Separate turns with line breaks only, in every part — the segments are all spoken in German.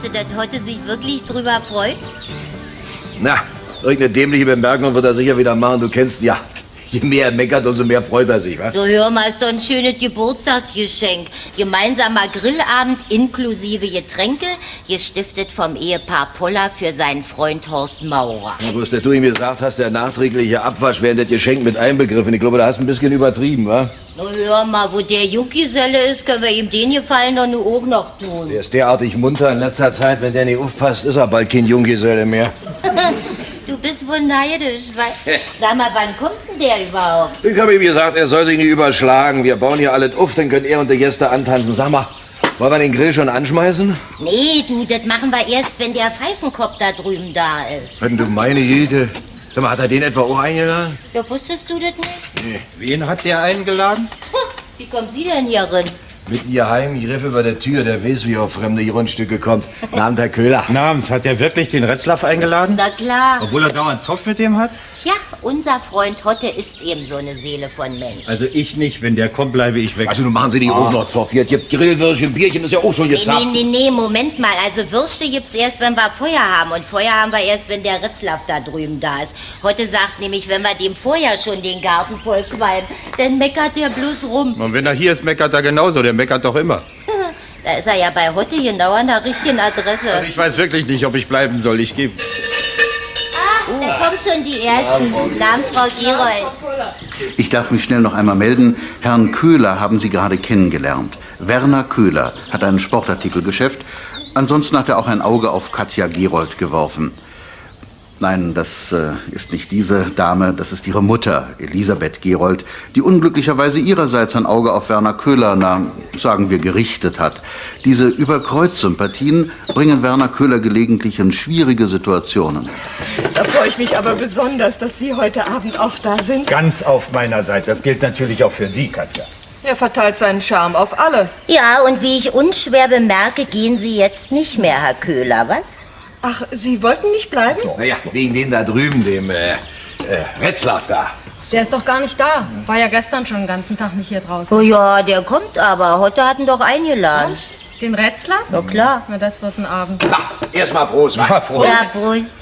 Glaubst du, dass Hotte sich wirklich drüber freut?
Na, irgendeine dämliche Bemerkung wird er sicher wieder machen. Du kennst ja. Je mehr er meckert, umso mehr freut er sich, wa?
Du hör mal, ist doch ein schönes Geburtstagsgeschenk. Gemeinsamer Grillabend inklusive Getränke, gestiftet vom Ehepaar Poller für seinen Freund Horst Maurer.
Na, bloß, dass du ihm gesagt hast, der nachträgliche Abwasch wäre in das Geschenk mit einbegriffen. Ich glaube, da hast du ein bisschen übertrieben, wa?
Na hör mal, wo der Junggeselle ist, können wir ihm den Gefallen doch nur auch noch tun.
Der ist derartig munter in letzter Zeit. Wenn der nicht aufpasst, ist er bald kein Junggeselle mehr.
Du bist wohl neidisch, weil... Sag mal, wann kommt denn der überhaupt?
Ich habe ihm gesagt, er soll sich nicht überschlagen. Wir bauen hier alles auf, dann könnt er und die Gäste antanzen. Sag mal, wollen wir den Grill schon anschmeißen?
Nee, du, das machen wir erst, wenn der Pfeifenkopf da drüben da ist.
Wenn du meine Güte. Sag mal, hat er den etwa auch eingeladen?
Ja, wusstest du das nicht?
Wen hat der eingeladen?
Wie kommen Sie denn hier rein?
Mitten hier heim, ich riff über der Tür, der weiß, wie er auf fremde Grundstücke kommt. Namen Herr Köhler.
Na, Abend, hat der wirklich den Retzlaff eingeladen?
Na klar.
Obwohl er dauernd Zoff mit dem hat?
Ja, unser Freund Hotte ist eben so eine Seele von Mensch.
Also ich nicht. Wenn der kommt, bleibe ich weg.
Also, nun machen Sie nicht auch noch Zoff. Hier gibt Grillwürstchen, Bierchen, ist ja auch schon
Nee,
gezapft.
nee, nee, nee, Moment mal. Also Würste gibt's erst, wenn wir Feuer haben. Und Feuer haben wir erst, wenn der Ritzlaff da drüben da ist. Heute sagt nämlich, wenn wir dem vorher schon den Garten voll qualmen, dann meckert der bloß rum.
Und wenn er hier ist, meckert er genauso. Der meckert doch immer.
Da ist er ja bei Hotte genau an der richtigen Adresse.
Also ich weiß wirklich nicht, ob ich bleiben soll. Ich gebe.
Da kommen schon die ersten. Namen Frau Gerold.
Ich darf mich schnell noch einmal melden. Herrn Köhler haben Sie gerade kennengelernt. Werner Köhler hat ein Sportartikelgeschäft. Ansonsten hat er auch ein Auge auf Katja Gerold geworfen. Nein, das äh, ist nicht diese Dame, das ist ihre Mutter, Elisabeth Gerold, die unglücklicherweise ihrerseits ein Auge auf Werner Köhler, na, sagen wir, gerichtet hat. Diese Überkreuzsympathien bringen Werner Köhler gelegentlich in schwierige Situationen.
Da freue ich mich aber besonders, dass Sie heute Abend auch da sind.
Ganz auf meiner Seite. Das gilt natürlich auch für Sie, Katja.
Er verteilt seinen Charme auf alle.
Ja, und wie ich unschwer bemerke, gehen Sie jetzt nicht mehr, Herr Köhler, was?
Ach, Sie wollten nicht bleiben?
Naja, wegen den da drüben, dem äh, äh, Retzlaff da.
Der ist doch gar nicht da. War ja gestern schon den ganzen Tag nicht hier draußen.
Oh ja, der kommt aber. Heute hat ihn doch eingeladen.
Den Retzlaff?
Na klar.
Na, das wird ein Abend.
Na, erstmal Prost.
Ja, Prost.
Ja, Prost.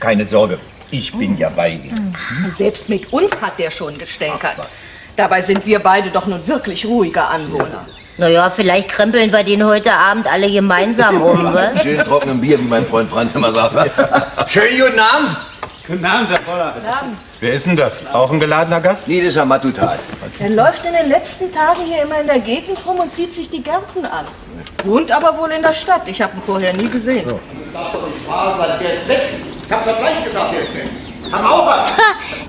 Keine Sorge. Ich bin ja bei Ihnen.
Selbst mit uns hat der schon gestänkert. Dabei sind wir beide doch nun wirklich ruhige Anwohner.
Naja, vielleicht krempeln wir den heute Abend alle gemeinsam um, wa?
Schön trockenen Bier, wie mein Freund Franz immer sagt. wa? Schönen guten Abend.
Guten Abend, Herr Poller. Wer ist denn das? Auch ein geladener Gast?
Nee, das ist ja Matutat.
Er läuft in den letzten Tagen hier immer in der Gegend rum und zieht sich die Gärten an. Wohnt aber wohl in der Stadt. Ich habe ihn vorher nie gesehen.
Der ist weg. Ich hab's doch gleich gesagt, der ist weg. Herr Maurer!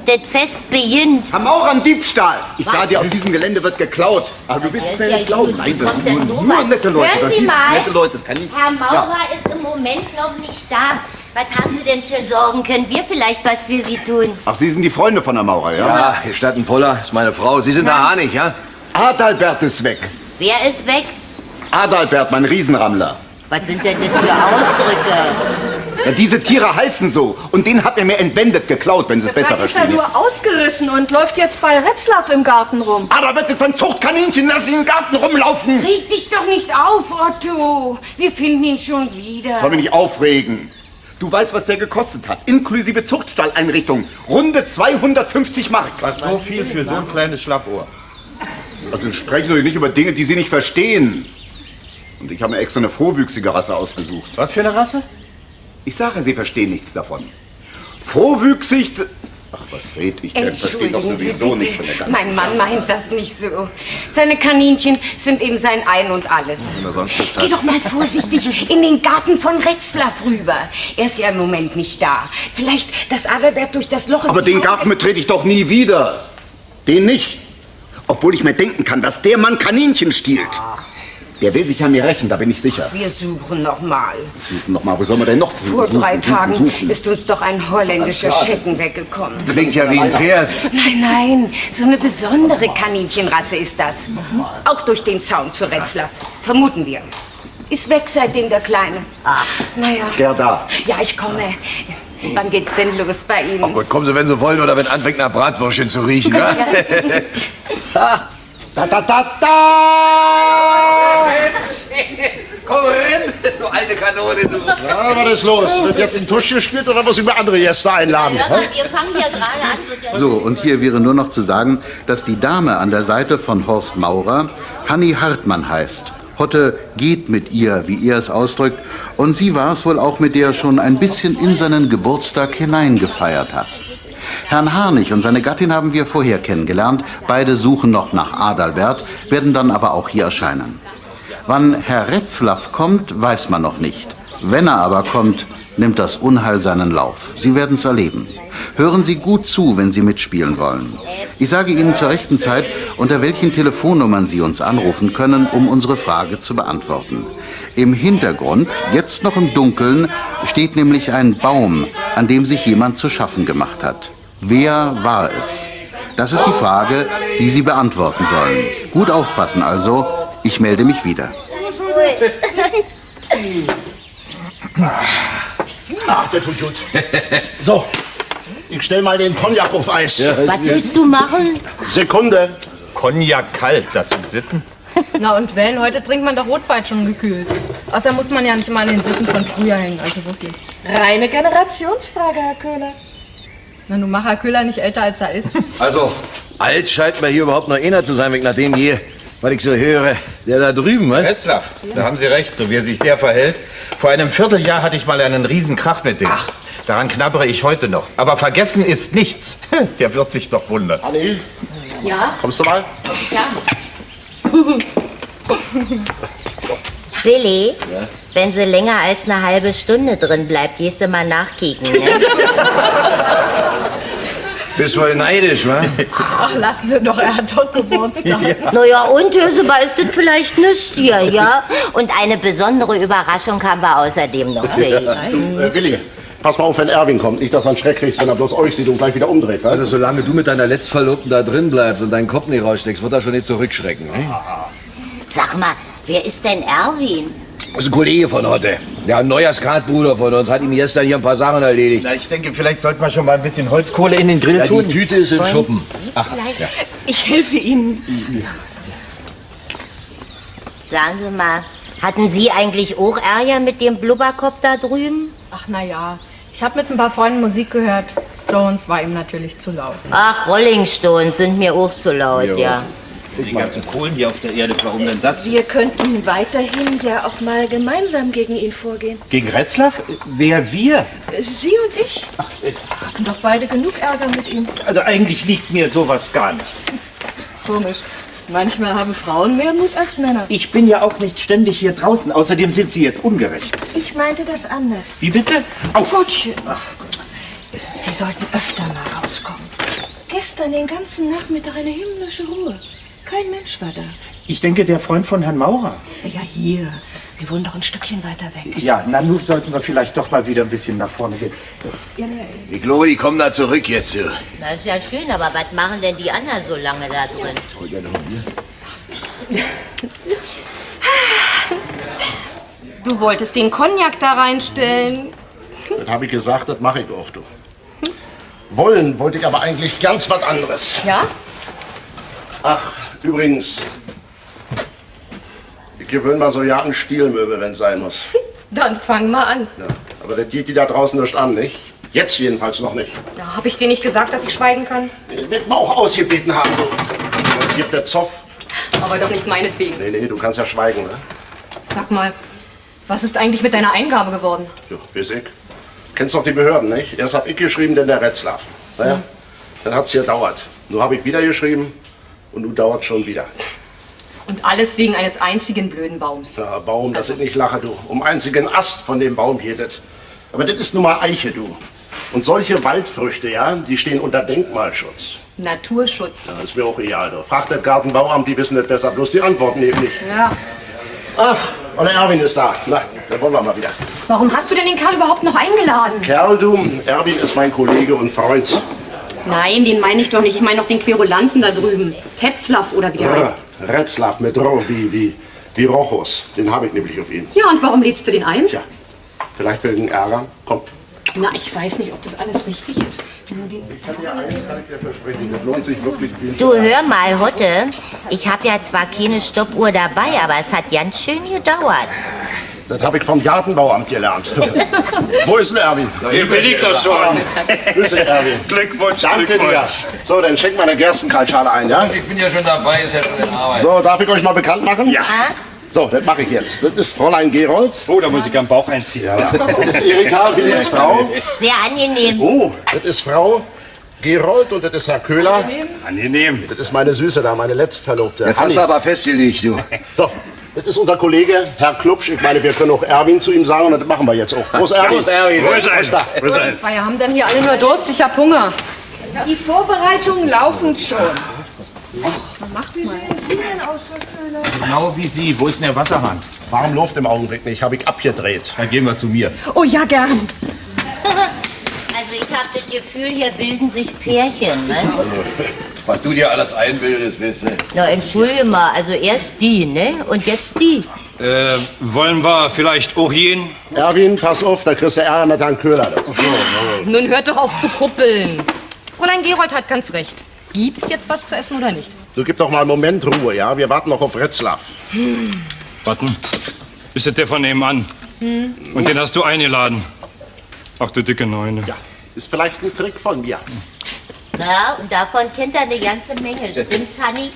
Das Fest beginnt.
Herr Maurer, ein Diebstahl! Ich sah dir, auf diesem Gelände wird geklaut. Aber du
Das
willst
ist
mir
ja
nicht glauben. Nein, das sind
denn
nur, nur nette Leute.
Hören
Das
Sie mal.
nette Leute, das kann ich.
Herr Maurer ist im Moment noch nicht da. Was haben Sie denn für Sorgen? Können wir vielleicht was für Sie tun?
Ach, Sie sind die Freunde von Herrn Maurer, ja?
Ja, hier statt ein Poller ist meine Frau. Sie sind der Harnig, ja?
Adalbert ist weg.
Wer ist weg?
Adalbert, mein Riesenrammler.
Was sind denn das für Ausdrücke?
Ja, diese Tiere heißen so. Und den hat er mir entwendet geklaut, wenn Sie es besser
ist er
verstehen.
nur ausgerissen und läuft jetzt bei Retzlaff im Garten rum.
Adalbert ist ein Zuchtkaninchen, lass ihn im Garten rumlaufen.
Reg dich doch nicht auf, Otto. Wir finden ihn schon wieder.
Soll mich nicht aufregen. Du weißt, was der gekostet hat. Inklusive Zuchtstalleinrichtung. Runde 250 Mark.
Was so viel für so ein kleines Schlappohr?
Also sprechen Sie nicht über Dinge, die Sie nicht verstehen. Und ich habe mir extra eine vorwüchsige Rasse ausgesucht.
Was für eine Rasse?
Ich sage, Sie verstehen nichts davon. Vorwüchsig... Ach, was red ich denn? Verstehe doch sowieso nicht von der ganzen
Mein Mann
Sache.
meint das nicht so. Seine Kaninchen sind eben sein Ein und Alles.
Sind wir sonst
Geh
verstanden?
doch mal vorsichtig in den Garten von Retzlaff rüber. Er ist ja im Moment nicht da. Vielleicht, dass Adalbert durch das Loch
Aber den Garten betrete ich doch nie wieder. Den nicht. Obwohl ich mir denken kann, dass der Mann Kaninchen stiehlt. Der will sich an mir rächen, da bin ich sicher.
Wir suchen noch mal.
Suchen noch mal, wo soll man denn noch
Vor
suchen,
drei
suchen,
Tagen
suchen?
ist uns doch ein holländischer Schecken weggekommen.
Klingt ja wie ein Pferd.
Nein, nein, so eine besondere Kaninchenrasse ist das. Auch durch den Zaun zu Retzlaff, vermuten wir. Ist weg seitdem der Kleine. Ach, naja.
Der da.
Ja, ich komme. Wann geht's denn los bei Ihnen?
Oh Gott, kommen Sie, wenn Sie wollen, oder wenn anfängt, nach Bratwürstchen zu riechen, ja?
Da, da, da, da!
Komm rein, du alte Kanone, du.
Ja, was ist los? Wird jetzt ein Tusch gespielt oder muss ich mir andere Gäste einladen?
Mal, wir fangen ja gerade an.
So, und hier wäre nur noch zu sagen, dass die Dame an der Seite von Horst Maurer Hanni Hartmann heißt. Hotte geht mit ihr, wie er es ausdrückt, und sie war es wohl auch, mit der er schon ein bisschen in seinen Geburtstag hineingefeiert hat. Herrn Harnig und seine Gattin haben wir vorher kennengelernt. Beide suchen noch nach Adalbert, werden dann aber auch hier erscheinen. Wann Herr Retzlaff kommt, weiß man noch nicht. Wenn er aber kommt, nimmt das Unheil seinen Lauf. Sie werden es erleben. Hören Sie gut zu, wenn Sie mitspielen wollen. Ich sage Ihnen zur rechten Zeit, unter welchen Telefonnummern Sie uns anrufen können, um unsere Frage zu beantworten. Im Hintergrund, jetzt noch im Dunkeln, steht nämlich ein Baum, an dem sich jemand zu schaffen gemacht hat. Wer war es? Das ist die Frage, die Sie beantworten sollen. Gut aufpassen also. Ich melde mich wieder.
Ach, der tut gut. So, ich stell mal den Cognac auf Eis.
Was willst du machen?
Sekunde.
Cognac kalt, das sind Sitten.
Na und wenn? Heute trinkt man doch Rotwein schon gekühlt. Außer muss man ja nicht mal an den Sitten von früher hängen, also wirklich.
Reine Generationsfrage, Herr Köhler.
Na, du mach Herr Köhler nicht älter, als er ist.
Also, alt scheint mir hier überhaupt noch einer zu sein, wegen nach dem hier, was ich so höre, der da drüben, was?
Retzlaff, da haben Sie recht, so wie er sich der verhält. Vor einem Vierteljahr hatte ich mal einen Riesenkrach mit dem. Daran knabbere ich heute noch. Aber vergessen ist nichts. Der wird sich doch wundern.
Anni,
Ja?
kommst du mal?
Ja.
Willi, wenn sie länger als eine halbe Stunde drin bleibt, gehst du mal nachkicken, ne?
Bist wohl neidisch, wa?
Ach, lassen Sie doch, er hat doch Geburtstag.
Naja, und Höseber ist das vielleicht nicht dir, ja? Und eine besondere Überraschung haben wir außerdem noch für ihn.
Du, äh, Willi, pass mal auf, wenn Erwin kommt. Nicht, dass er einen Schreck kriegt, wenn er bloß euch sieht und gleich wieder umdreht. Was?
Also, solange du mit deiner Letztverlobten da drin bleibst und deinen Kopf nicht raussteckst, wird er schon nicht zurückschrecken. Ne?
Sag mal, wer ist denn Erwin?
Das ist ein Kollege von heute. Ja, ein neuer Skatbruder von uns. Hat ihm gestern hier ein paar Sachen erledigt.
Na, ich denke, vielleicht sollten wir schon mal ein bisschen Holzkohle in den Grill
Ja,
tun.
die Tüte ist im Schuppen.
Ich helfe Ihnen.
Sagen Sie mal, hatten Sie eigentlich auch Ärger mit dem Blubberkopf da drüben?
Ach, na ja. Ich habe mit ein paar Freunden Musik gehört. Stones war ihm natürlich zu laut.
Ach, Rolling Stones sind mir auch zu laut, ja.
Die ganzen Kohlen hier auf der Erde, warum denn das?
Wir könnten weiterhin ja auch mal gemeinsam gegen ihn vorgehen.
Gegen Retzlaff? Wer wir?
Äh, Sie und ich hatten doch beide genug Ärger mit ihm.
Also eigentlich liegt mir sowas gar nicht.
Komisch. Manchmal haben Frauen mehr Mut als Männer.
Ich bin ja auch nicht ständig hier draußen. Außerdem sind Sie jetzt ungerecht.
Ich meinte das anders.
Wie bitte? Au.
Gottchen. Sie sollten öfter mal rauskommen. Gestern den ganzen Nachmittag eine himmlische Ruhe. Kein Mensch war da.
Ich denke, der Freund von Herrn Maurer.
Ja, hier. Wir wohnen doch ein Stückchen weiter weg.
Ja, na nun sollten wir vielleicht doch mal wieder ein bisschen nach vorne gehen. Das
Ich glaube, die kommen da zurück jetzt. ja.
Das ist ja schön, aber was machen denn die anderen so lange da drin?
Du wolltest den Cognac da reinstellen.
Das habe ich gesagt, das mache ich auch, du. Wollen wollte ich aber eigentlich ganz was anderes.
Ja?
Ach, übrigens. Ich gewöhne mal so ja ein Stielmöbel, wenn es sein muss.
Dann fang mal an.
Ja, aber das geht die da draußen nicht an, nicht? Jetzt jedenfalls noch nicht.
Na, hab ich dir nicht gesagt, dass ich schweigen kann?
Wird man auch ausgebeten haben, du. Sonst gibt der Zoff.
Aber doch nicht meinetwegen.
Nee, nee, du kannst ja schweigen, ne?
Sag mal, was ist eigentlich mit deiner Eingabe geworden?
Ja, weiß ich. Kennst doch die Behörden, nicht? Erst hab ich geschrieben, dann der Retzlaff. Naja, dann hat's hier dauert. Nur hab ich wieder geschrieben und nun dauert schon wieder.
Und alles wegen eines einzigen blöden Baums.
Ja, Baum, das ist nicht lache, du. Um einzigen Ast von dem Baum geht es. Aber das ist nun mal Eiche, du. Und solche Waldfrüchte, ja, die stehen unter Denkmalschutz.
Naturschutz.
Das ist mir auch egal, du. Fragt das Gartenbauamt, die wissen nicht besser, bloß die Antworten eben nicht.
Ja.
Ach, und der Erwin ist da. Na, dann wollen wir mal wieder.
Warum hast du denn den Kerl überhaupt noch eingeladen?
Kerl, du, Erwin ist mein Kollege und Freund.
Nein, den meine ich doch nicht. Ich meine noch den Querulanten da drüben. Tetzlaff oder wie der
Ah,
heißt.
Retzlaff mit Ro, wie, wie, wie Rochus. Den habe ich nämlich auf ihn.
Ja, und warum lädst du den ein?
Tja, vielleicht wegen Ärger. Komm.
Na, ich weiß nicht, ob das alles richtig ist.
Ich kann dir eins kann ich dir versprechen, das lohnt sich wirklich.
Du hör mal, Hotte, Ich habe ja zwar keine Stoppuhr dabei, aber es hat ganz schön gedauert.
Das habe ich vom Gartenbauamt gelernt. Wo ist denn Erwin?
Hier bin ich doch schon.
Grüße, Erwin.
Glückwunsch,
Danke
Glückwunsch.
dir. So, dann schenk mal eine Gerstenkaltschale ein, ja?
Ich bin ja schon dabei, ist ja schon in Arbeit.
So, darf ich euch mal bekannt machen?
Ja.
So, das mache ich jetzt. Das ist Fräulein Gerold.
Oh, da muss ich am Bauch einziehen.
Das ist Erika, Willis Frau.
Sehr angenehm.
Oh, das ist Frau Gerold und das ist Herr Köhler.
Angenehm.
Das ist meine Süße da, meine Letztverlobte.
Jetzt hast du aber festgelegt, du.
So, das ist unser Kollege, Herr Klubsch. Ich meine, wir können auch Erwin zu ihm sagen und das machen wir jetzt auch. Ist Erwin?
Ist Erwin?
Wo ist er?
da?
Wo ist er?
Wir haben denn hier alle nur Durst, ich hab Hunger.
Die Vorbereitungen laufen schon.
Genau wie Sie. Wo ist denn der Wasserhahn?
Warm Luft im Augenblick nicht, habe ich abgedreht.
Dann gehen wir zu mir.
Oh ja, gern.
Also ich habe das Gefühl, hier bilden sich Pärchen, ne?
Was du dir alles einbildest, weißt du.
Na, entschuldige mal, also erst die, ne? Und jetzt die.
Äh, wollen wir vielleicht auch gehen?
Erwin, pass auf, da kriegst du Ärger mit Herrn Köhler.
Nun hört doch auf zu kuppeln. Fräulein Gerold hat ganz recht. Gibt's jetzt was zu essen oder nicht?
Du gib doch mal einen Moment Ruhe, ja? Wir warten noch auf Retzlaff.
Warten. Ist das der von nebenan? Und den hast du eingeladen. Ach, du dicke Neune.
Ja, ist vielleicht ein Trick von mir.
Na, und davon kennt er eine ganze Menge. Stimmt's, Hanni?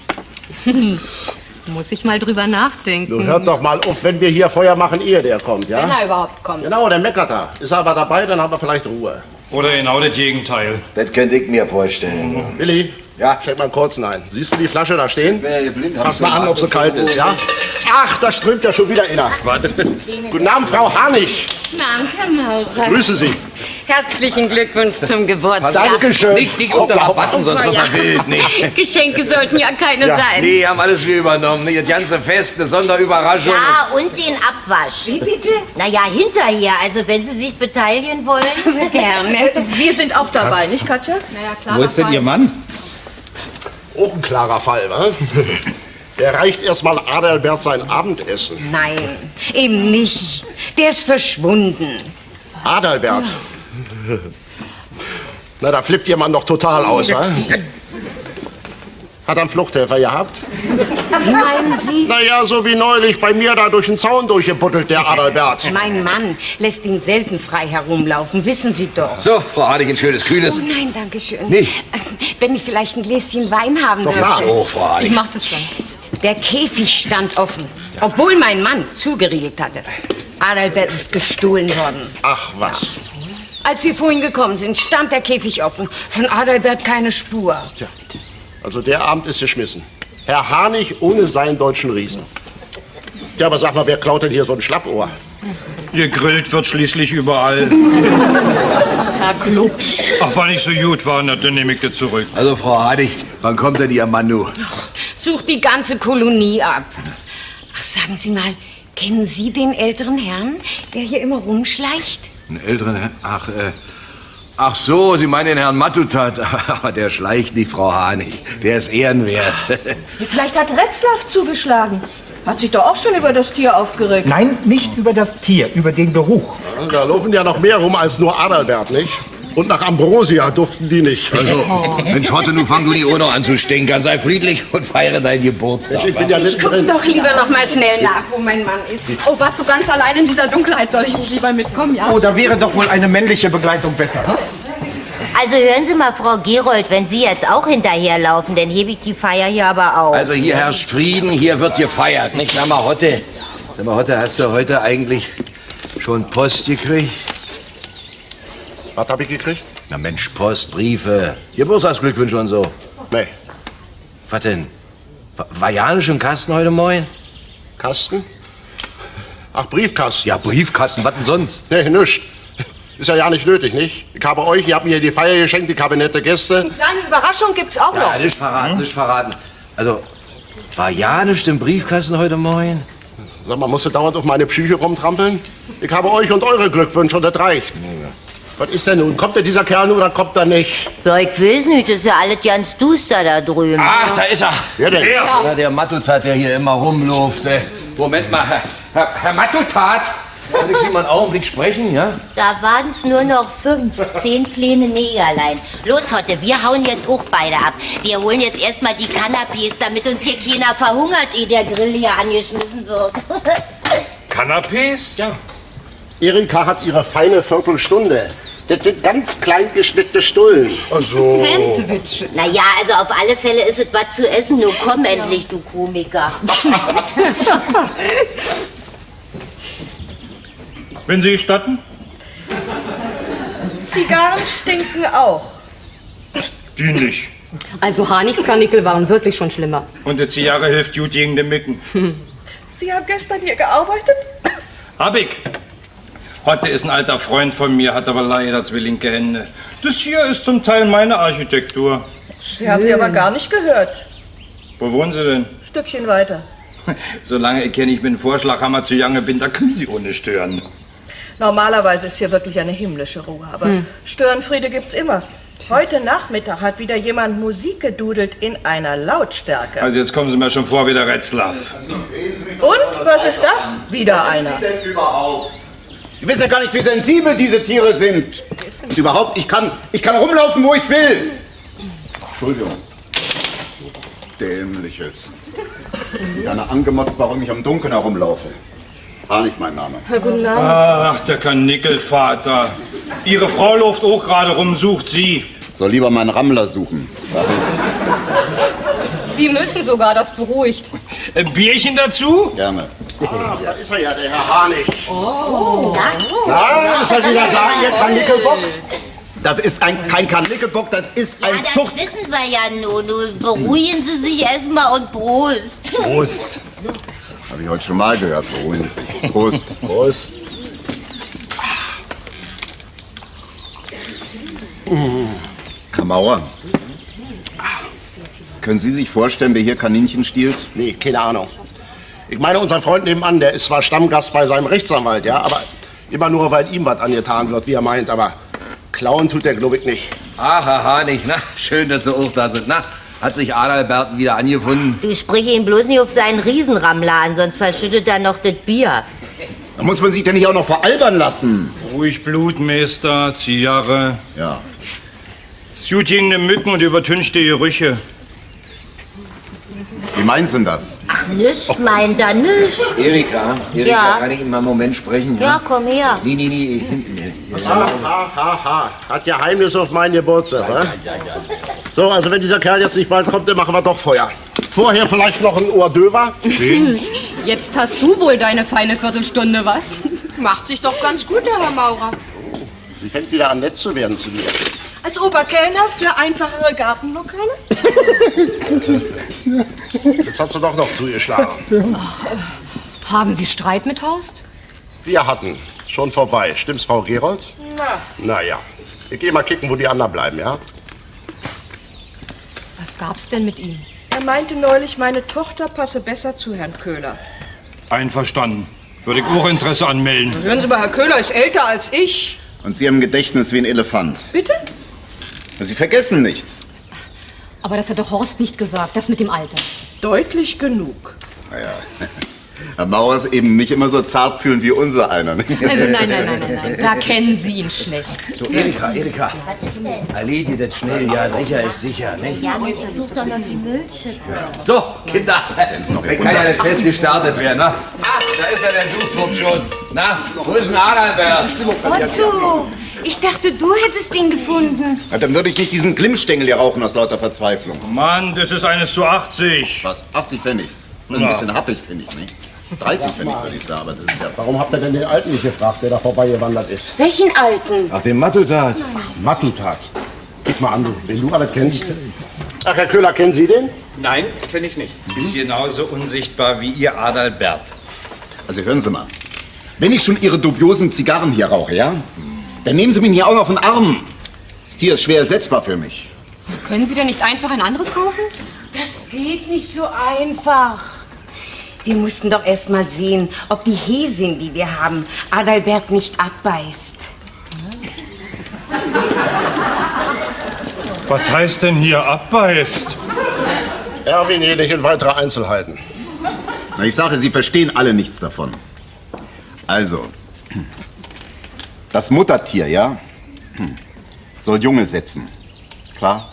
Muss ich mal drüber nachdenken.
Du hört doch mal auf, wenn wir hier Feuer machen, ehe der kommt,
Wenn
ja?
er überhaupt kommt.
Genau, der meckert da. Ist er aber dabei, dann haben wir vielleicht Ruhe.
Oder genau das Gegenteil.
Das könnte ich mir vorstellen.
Willi,
Ja?
schenk mal einen kurzen ein. Siehst du die Flasche da stehen?
bin ja hier blind,
Pass mal an, ob sie kalt ist, ja? Ach, da strömt ja schon wieder einer. Guten Abend, Frau Harnig.
Danke, Maurer.
Grüße Sie.
Herzlichen Glückwunsch zum Geburtstag.
Dankeschön.
Nicht, nicht Rabatten, sonst wird er wild. Nee.
Geschenke sollten ja keine sein.
nee, haben alles wir übernommen. Nee, Das ganze Fest, eine Sonderüberraschung.
Ja, und den Abwasch. Wie bitte? Naja, hinterher. Also wenn Sie sich beteiligen wollen.
Gerne.
Wir sind auch dabei, nicht, Katja?
Naja, klar.
Wo ist denn Ihr Mann?
Auch ein klarer Fall, wa? Der reicht erstmal Adalbert sein Abendessen.
Nein, eben nicht. Der ist verschwunden.
Adalbert. Na, da flippt jemand noch total aus, wa? Hat er einen Fluchthelfer gehabt?
Wie meinen Sie?
Naja, so wie neulich bei mir da durch den Zaun durchgebuddelt, der Adalbert.
Mein Mann lässt ihn selten frei herumlaufen, wissen Sie doch.
So, Frau Hardig, ein schönes Kühles.
Oh nein, danke schön.
Nee.
Wenn ich vielleicht ein Gläschen Wein haben
doch klar.
dürfte.
So, Frau
Ich
Hardig.
mach das schon.
Der Käfig stand offen, obwohl mein Mann zugeriegelt hatte. Adalbert ist gestohlen worden.
Ach was.
Als wir vorhin gekommen sind, stand der Käfig offen. Von Adalbert keine Spur.
Tja, also der Abend ist geschmissen. Herr Harnig ohne seinen deutschen Riesen. Ja, aber sag mal, wer klaut denn hier so ein Schlappohr?
Gegrillt wird schließlich überall.
Herr Klubsch.
Ach, war nicht so gut war, na, dann nehme ich das zurück.
Also, Frau Hardig, wann kommt denn Ihr Mann nu?
Sucht die ganze Kolonie ab. Ach, sagen Sie mal, kennen Sie den älteren Herrn, der hier immer rumschleicht?
Einen älteren Herrn? Ach, äh. Ach so, Sie meinen den Herrn Matutat. Aber der schleicht nicht, Frau Harnig. Der ist ehrenwert.
Vielleicht hat Retzlaff zugeschlagen. Hat sich doch auch schon über das Tier aufgeregt.
Nein, nicht über das Tier, über den Geruch.
Da laufen ja noch mehr rum als nur Adalbert, nicht? Und nach Ambrosia duften die nicht. Also,
Mensch, Hotte, nu fang du nicht auch noch an zu stinkern. Sei friedlich und feiere deinen Geburtstag.
ich bin ja
Ich guck
mittendrin.
doch lieber noch mal schnell nach, wo mein Mann ist.
Oh, warst du ganz allein in dieser Dunkelheit? Soll ich nicht lieber mitkommen, ja?
Oh, da wäre doch wohl eine männliche Begleitung besser.
Also hören Sie mal, Frau Gerold, wenn Sie jetzt auch hinterherlaufen, dann hebe ich die Feier hier aber auf.
Also hier herrscht Frieden, hier wird gefeiert. Nicht, mal, Hotte. Sag mal, Hotte, hast du heute eigentlich schon Post gekriegt?
Was hab ich gekriegt?
Na Mensch, Post, Briefe, Geburtstagsglückwünsche und so.
Nee.
Was denn? Wa- War ja nicht im Kasten heute Morgen?
Kasten? Ach, Briefkasten.
Ja, Briefkasten, was denn sonst?
Nee, nüscht. Ist ja ja nicht nötig, nicht? Ich habe euch, ihr habt mir die Feier geschenkt, die Kabinette Gäste.
Kleine Überraschung gibt's auch
Ja,
noch.
nicht verraten, nicht verraten. Also, war ja nicht im Briefkasten heute Morgen?
Sag mal, musst du dauernd auf meine Psyche rumtrampeln? Ich habe euch und eure Glückwünsche und das reicht. Was ist denn nun? Kommt denn dieser Kerl nun oder kommt er nicht?
Ja, ich weiß nicht, das ist ja alles ganz duster da drüben.
Ach, da ist er.
Wer denn?
Na, der Matutat, der hier immer rumläuft. Moment mal, Herr, Herr, Herr Matutat. Kann ich Sie mal einen Augenblick sprechen, ja?
Da waren es nur noch fünf. Zehn kleine Negerlein. Los, Hotte, wir hauen jetzt auch beide ab. Wir holen jetzt erstmal die Canapés, damit uns hier keiner verhungert, ehe der Grill hier angeschmissen wird.
Canapés?
Ja. Erika hat ihre feine Viertelstunde. Das sind ganz klein geschnittene Stullen.
Ach so.
Sandwiches.
Naja, also auf alle Fälle ist es was zu essen. Nun komm endlich, du Komiker.
Wenn Sie gestatten?
Zigarren stinken auch.
Die nicht.
Also Hanigs Karnickel waren wirklich schon schlimmer.
Und die Zigarre hilft gut gegen den Mücken.
Sie haben gestern hier gearbeitet?
Hab ich. Hotte ist ein alter Freund von mir, hat aber leider zwei linke Hände. Das hier ist zum Teil meine Architektur.
Wir haben Sie aber gar nicht gehört.
Wo wohnen Sie denn?
Stückchen weiter.
Solange ich hier nicht mit dem Vorschlaghammer zu Jange bin, da können Sie ohne stören.
Normalerweise ist hier wirklich eine himmlische Ruhe, aber
Hm.
Störenfriede gibt's immer. Heute Nachmittag hat wieder jemand Musik gedudelt in einer Lautstärke.
Also jetzt kommen Sie mir schon vor wie der Retzlaff.
Und was ist das? Wieder einer.
denn überhaupt? Sie wissen ja gar nicht, wie sensibel diese Tiere sind. Und überhaupt, ich kann, ich kann rumlaufen, wo ich will. Entschuldigung. Dämliches. Gerne angemotzt, warum ich im Dunkeln herumlaufe. War nicht mein Name.
Guten Abend.
Ach, der Kanickelvater. Ihre Frau läuft auch gerade rum, sucht Sie.
Soll lieber meinen Rammler suchen.
Sie müssen sogar, das beruhigt.
Ein Bierchen dazu?
Gerne.
Ah, da ist er ja, der Herr Harnig.
Oh,
Na, ist er wieder da, ihr Kanickelbock?
Das ist ein, kein Karnickelbock, das ist
Ja,
ein
das
Zucht.
wissen wir ja nun. Nun beruhigen Sie sich erstmal und Prost.
Prost. Habe ich heute schon mal gehört. Beruhigen Sie sich. Prost. Prost. Herr Mauer, können Sie sich vorstellen, wer hier Kaninchen stiehlt?
Nee, keine Ahnung. Ich meine, unser Freund nebenan, der ist zwar Stammgast bei seinem Rechtsanwalt, ja, aber immer nur, weil ihm was angetan wird, wie er meint. Aber klauen tut er, glaube ich, nicht.
Ach, Herr Hanig, na, schön, dass Sie auch da sind. Na, hat sich Adalbert wieder angefunden?
Du sprich ihn bloß nicht auf seinen Riesenrammler an, sonst verschüttet er noch das Bier.
Da muss man sich denn nicht auch noch veralbern lassen.
Ruhig Blutmeister, Zigarre.
Ja.
Es gut gegen die Mücken und übertünchte Gerüche.
Wie meinst du denn das?
Ach, nischt, meint er, nischt.
Erika, Erika,
Ja.
kann ich Ihnen mal einen Moment sprechen?
Ja, komm her.
Nee, nee, nee, hinten. hier.
Ha, ha, ha, ha. Hat Geheimnis auf meinen Geburtstag, wa? So, also wenn dieser Kerl jetzt nicht bald kommt, dann machen wir doch Feuer. Vorher vielleicht noch ein Ohr Döver.
Jetzt hast du wohl deine feine Viertelstunde, was?
Macht sich doch ganz gut, der Herr Maurer.
Sie fängt wieder an, nett zu werden zu mir.
Als Oberkellner für einfachere Gartenlokale?
Jetzt hat sie doch noch zugeschlagen.
Haben Sie Streit mit Horst?
Wir hatten. Schon vorbei. Stimmt's, Frau Gerold?
Na,
Naja. Ich gehe mal kicken, wo die anderen bleiben, ja?
Was gab's denn mit ihm?
er meinte neulich, meine Tochter passe besser zu Herrn Köhler.
Einverstanden. Würde ich auch Interesse anmelden.
Hören Sie mal, Herr Köhler ist älter als ich.
Und Sie haben ein Gedächtnis wie ein Elefant.
Bitte?
Sie vergessen nichts.
Aber das hat doch Horst nicht gesagt, das mit dem Alter.
Deutlich genug.
Naja. Herr Mauer ist eben nicht immer so zartfühlend wie unser einer. ne?
Also nein, nein, nein, nein, nein. Da kennen Sie ihn schlecht.
So, Erika, Erika. Erledigt das schnell, ja, sicher ist sicher, nicht?
Ja, nun versuch doch noch die Müllschippe.
So, Kinder, wenn kann ja das Fest gestartet werden, na? Ach, da ist ja der Suchtrupp schon. Na, wo ist denn Adalbert?
Otto, ich dachte, du hättest ihn gefunden.
Ja, dann würde ich nicht diesen Glimmstängel hier rauchen aus lauter Verzweiflung.
Mann, das ist eines zu 80.
Was? 80 Pfennig? Ist ein bisschen happig, finde ich, nicht? 30 Pfennig würde ich sagen, aber das ist ja...
Warum habt ihr denn den Alten nicht gefragt, der da vorbeigewandert ist?
Welchen alten?
Ach, den Matutat.
Matutat. Guck mal an, du, wenn du alles kennst. Ach, Herr Köhler, kennen Sie den?
Nein, kenne ich nicht. Ist genauso unsichtbar wie Ihr Adalbert.
Also hören Sie mal. Wenn ich schon Ihre dubiosen Zigarren hier rauche, ja? Dann nehmen Sie mich hier auch noch auf den Arm. Das Tier ist schwer ersetzbar für mich.
Können Sie denn nicht einfach ein anderes kaufen?
Das geht nicht so einfach. Wir mussten doch erst mal sehen, ob die Häsin, die wir haben, Adalbert nicht abbeißt.
Was heißt denn hier abbeißt?
Erwin hier nicht in weitere Einzelheiten.
Na, ich sage, Sie verstehen alle nichts davon. Also, Das Muttertier, ja, soll Junge setzen. Klar?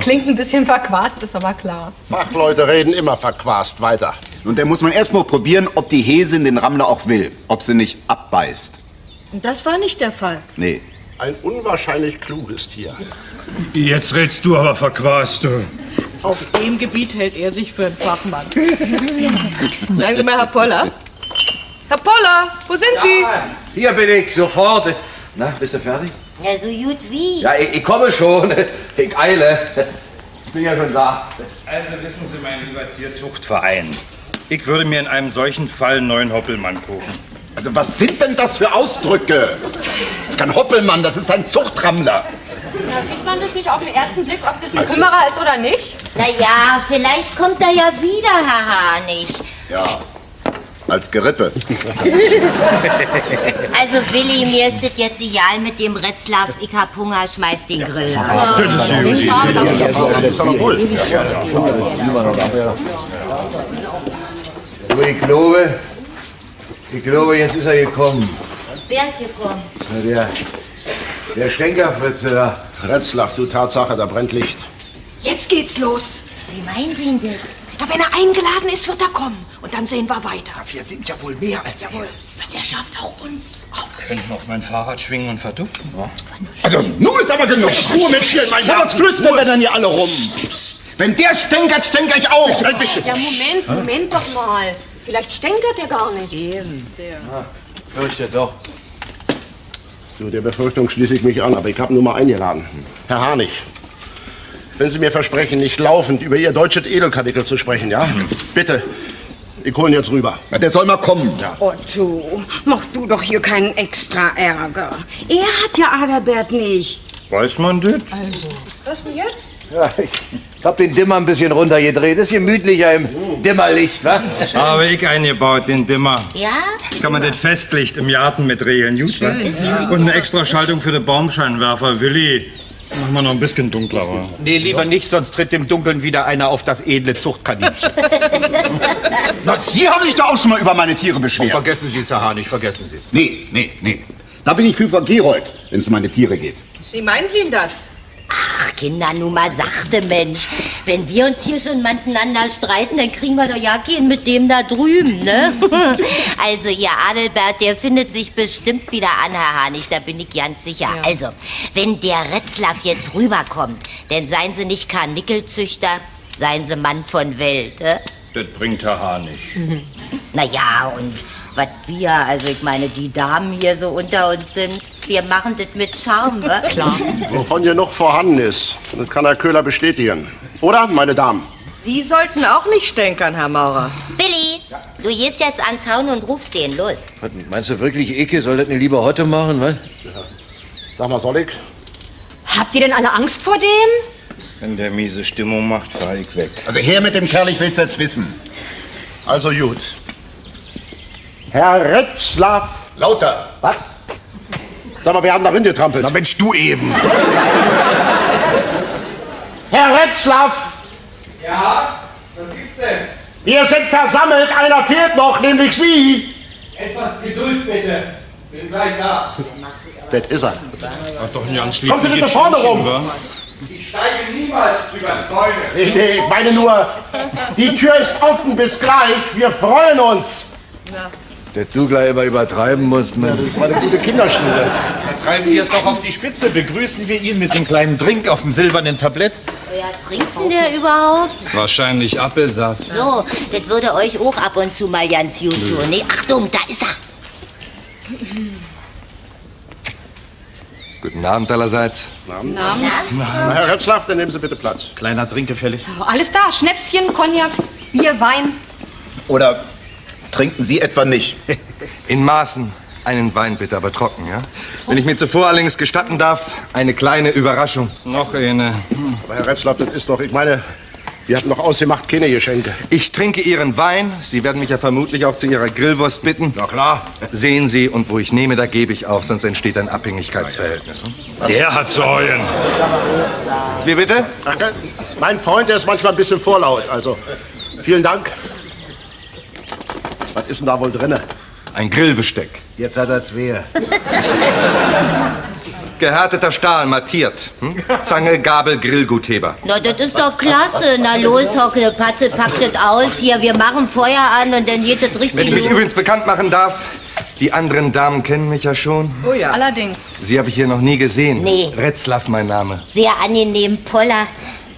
Klingt ein bisschen verquast, ist aber klar.
Fachleute reden immer verquast weiter.
Und dann muss man erst mal probieren, ob die Häsin den Rammler auch will. Ob sie nicht abbeißt.
Das war nicht der Fall.
Nee.
Ein unwahrscheinlich kluges Tier.
Jetzt redst du aber verquast, du.
Auf dem Gebiet hält er sich für einen Fachmann. Sagen Sie mal, Herr Poller. Herr Poller, wo sind Sie?
Hier bin ich, sofort. Na, bist du fertig?
Ja, so gut wie.
Ja, ich, ich komme schon. Ich eile. Ich bin ja schon da.
Also wissen Sie, mein lieber Tierzuchtverein, ich würde mir in einem solchen Fall einen neuen Hoppelmann kaufen.
Also was sind denn das für Ausdrücke? Das ist kein Hoppelmann, das ist ein Zuchtrammler.
Na, sieht man das nicht auf den ersten Blick, ob das ein Kümmerer ist oder nicht?
Na ja, vielleicht kommt er ja wieder, Herr Harnig.
Ja, als Gerippe.
Also Willi, mir ist das jetzt egal mit dem Retzlaff. Ich hab Hunger, schmeiß den Grill an.
Aber ich glaube, ich glaube, jetzt ist er gekommen.
Wer ist gekommen?
Na, der, der Stänkerfritze da.
Retzlaff, du Tatsache, da brennt Licht.
Jetzt geht's los.
Wie meinen Sie denn?
Ja, wenn er eingeladen ist, wird er kommen. Und dann sehen wir weiter.
Wir sind ja wohl mehr als
Jawohl. Der schafft auch uns.
Könnten auf mein Fahrrad schwingen und verduften, wa?
Also, nun ist aber genug. Ruhe mit Schielen, mein ja, Was flüstern wir denn hier alle rum? Wenn der stänkert, stänker ich auch.
Ja, Moment, Moment doch mal. Vielleicht stänkert er gar nicht.
Fürchte doch.
Zu der Befürchtung schließe ich mich an, aber ich habe nur mal eingeladen. Herr Harnig, wenn Sie mir versprechen, nicht laufend über Ihr deutsches Edelkapitel zu sprechen, ja? Bitte, ich hole ihn jetzt rüber.
Ja, der soll mal kommen.
Ja.
Otto, mach du doch hier keinen extra Ärger. Er hat ja Adalbert nicht.
Weiß man das?
Was denn jetzt?
Ja, ich, hab den Dimmer ein bisschen runtergedreht. Ist gemütlicher im Dimmerlicht, wa?
Habe ich eingebaut, den Dimmer.
Ja?
Kann man das Festlicht im Garten mit regeln, gut, wa? Und eine extra Schaltung für den Baumscheinwerfer. Willi, mach mal noch ein bisschen dunkler, wa?
Nee, lieber nicht, sonst tritt im Dunkeln wieder einer auf das edle Zuchtkaninchen.
Na, Sie haben sich doch auch schon mal über meine Tiere
Oh,
beschwert.
vergessen Sie es, Herr Harnig, vergessen Sie es.
Nee, nee, nee. Da bin ich für Frau Gerold, wenn es um meine Tiere geht.
Wie meinen Sie denn das?
Ach, Kinder, nun mal sachte, Mensch. Wenn wir uns hier schon miteinander streiten, dann kriegen wir doch ja keinen mit dem da drüben, ne? Also, ihr Adelbert, der findet sich bestimmt wieder an, Herr Harnig, da bin ich ganz sicher. Also, wenn der Retzlaff jetzt rüberkommt, dann seien Sie nicht Karnickelzüchter, seien Sie Mann von Welt, ne?
Das bringt Herr Hahn nicht.
Naja, und was wir, also ich meine, die Damen hier so unter uns sind, wir machen das mit Charme, wa? Klar.
Wovon hier noch vorhanden ist, das kann Herr Köhler bestätigen. Oder, meine Damen?
Sie sollten auch nicht stänkern, Herr Maurer.
Billy, du gehst jetzt ans Zaun und rufst den, los.
Was, meinst du wirklich, Icke soll das nicht lieber heute machen, was?
Sag mal, soll ich?
Habt ihr denn alle Angst vor dem?
Wenn der miese Stimmung macht, fahr ich weg.
Also her mit dem Kerl, ich will's jetzt wissen.
Also gut. Herr Retzlaff.
Lauter.
Was? Sag mal, wer hat denn da reingetrampelt?
Na Mensch, du eben.
Herr Retzlaff!
Ja, was gibt's denn?
Wir sind versammelt, einer fehlt noch, nämlich Sie.
Etwas Geduld bitte. Bin gleich da.
Das ist er.
Hat doch ein ganz
Kommen Sie bitte vorne rum.
wa?
Ich steige niemals über Zäune.
Nee, nee, ich meine nur, die Tür ist offen, bis gleich. Wir freuen uns.
Der du gleich immer übertreiben musst, Mann.
Das war eine gute Kinderschule.
Dann treiben wir es doch auf die Spitze. Begrüßen wir ihn mit dem kleinen Drink auf dem silbernen Tablett.
Ja, trinkt denn der überhaupt?
Wahrscheinlich Apfelsaft.
So, das würde euch auch ab und zu mal ganz gut tun. Nee, Achtung, da ist er.
Guten Abend allerseits.
Na, Herr Retzlaff, dann nehmen Sie bitte Platz.
Kleiner Drink gefällig.
Alles da, Schnäpschen, Cognac, Bier, Wein.
Oder trinken Sie etwa nicht?
In Maßen. Einen Wein bitte, aber trocken, ja? Wenn ich mir zuvor allerdings gestatten darf, eine kleine Überraschung.
Noch eine.
Aber Herr Retzlaff, das ist doch, ich meine, wir hatten doch ausgemacht keine Geschenke.
Ich trinke Ihren Wein. Sie werden mich ja vermutlich auch zu Ihrer Grillwurst bitten.
Na klar.
Sehen Sie, und wo ich nehme, da gebe ich auch, sonst entsteht ein Abhängigkeitsverhältnis. hm?
Der hat Säuen.
Wie bitte?
Ach, mein Freund, der ist manchmal ein bisschen vorlaut, also vielen Dank. Was ist denn da wohl drinne?
Ein Grillbesteck.
Jetzt hat er zwei.
Gehärteter Stahl, mattiert. Hm? Zange, Gabel, Grillgutheber.
Na, das ist doch klasse. Na los, Hocke, Patze, packt das aus. Hier, wir machen Feuer an und dann geht das
Wenn
richtig
ich mich
los.
übrigens bekannt machen darf, die anderen Damen kennen mich ja schon.
Oh ja. Allerdings.
Sie habe ich hier noch nie gesehen.
Nee.
Retzlaff mein Name.
Sehr angenehm, Poller.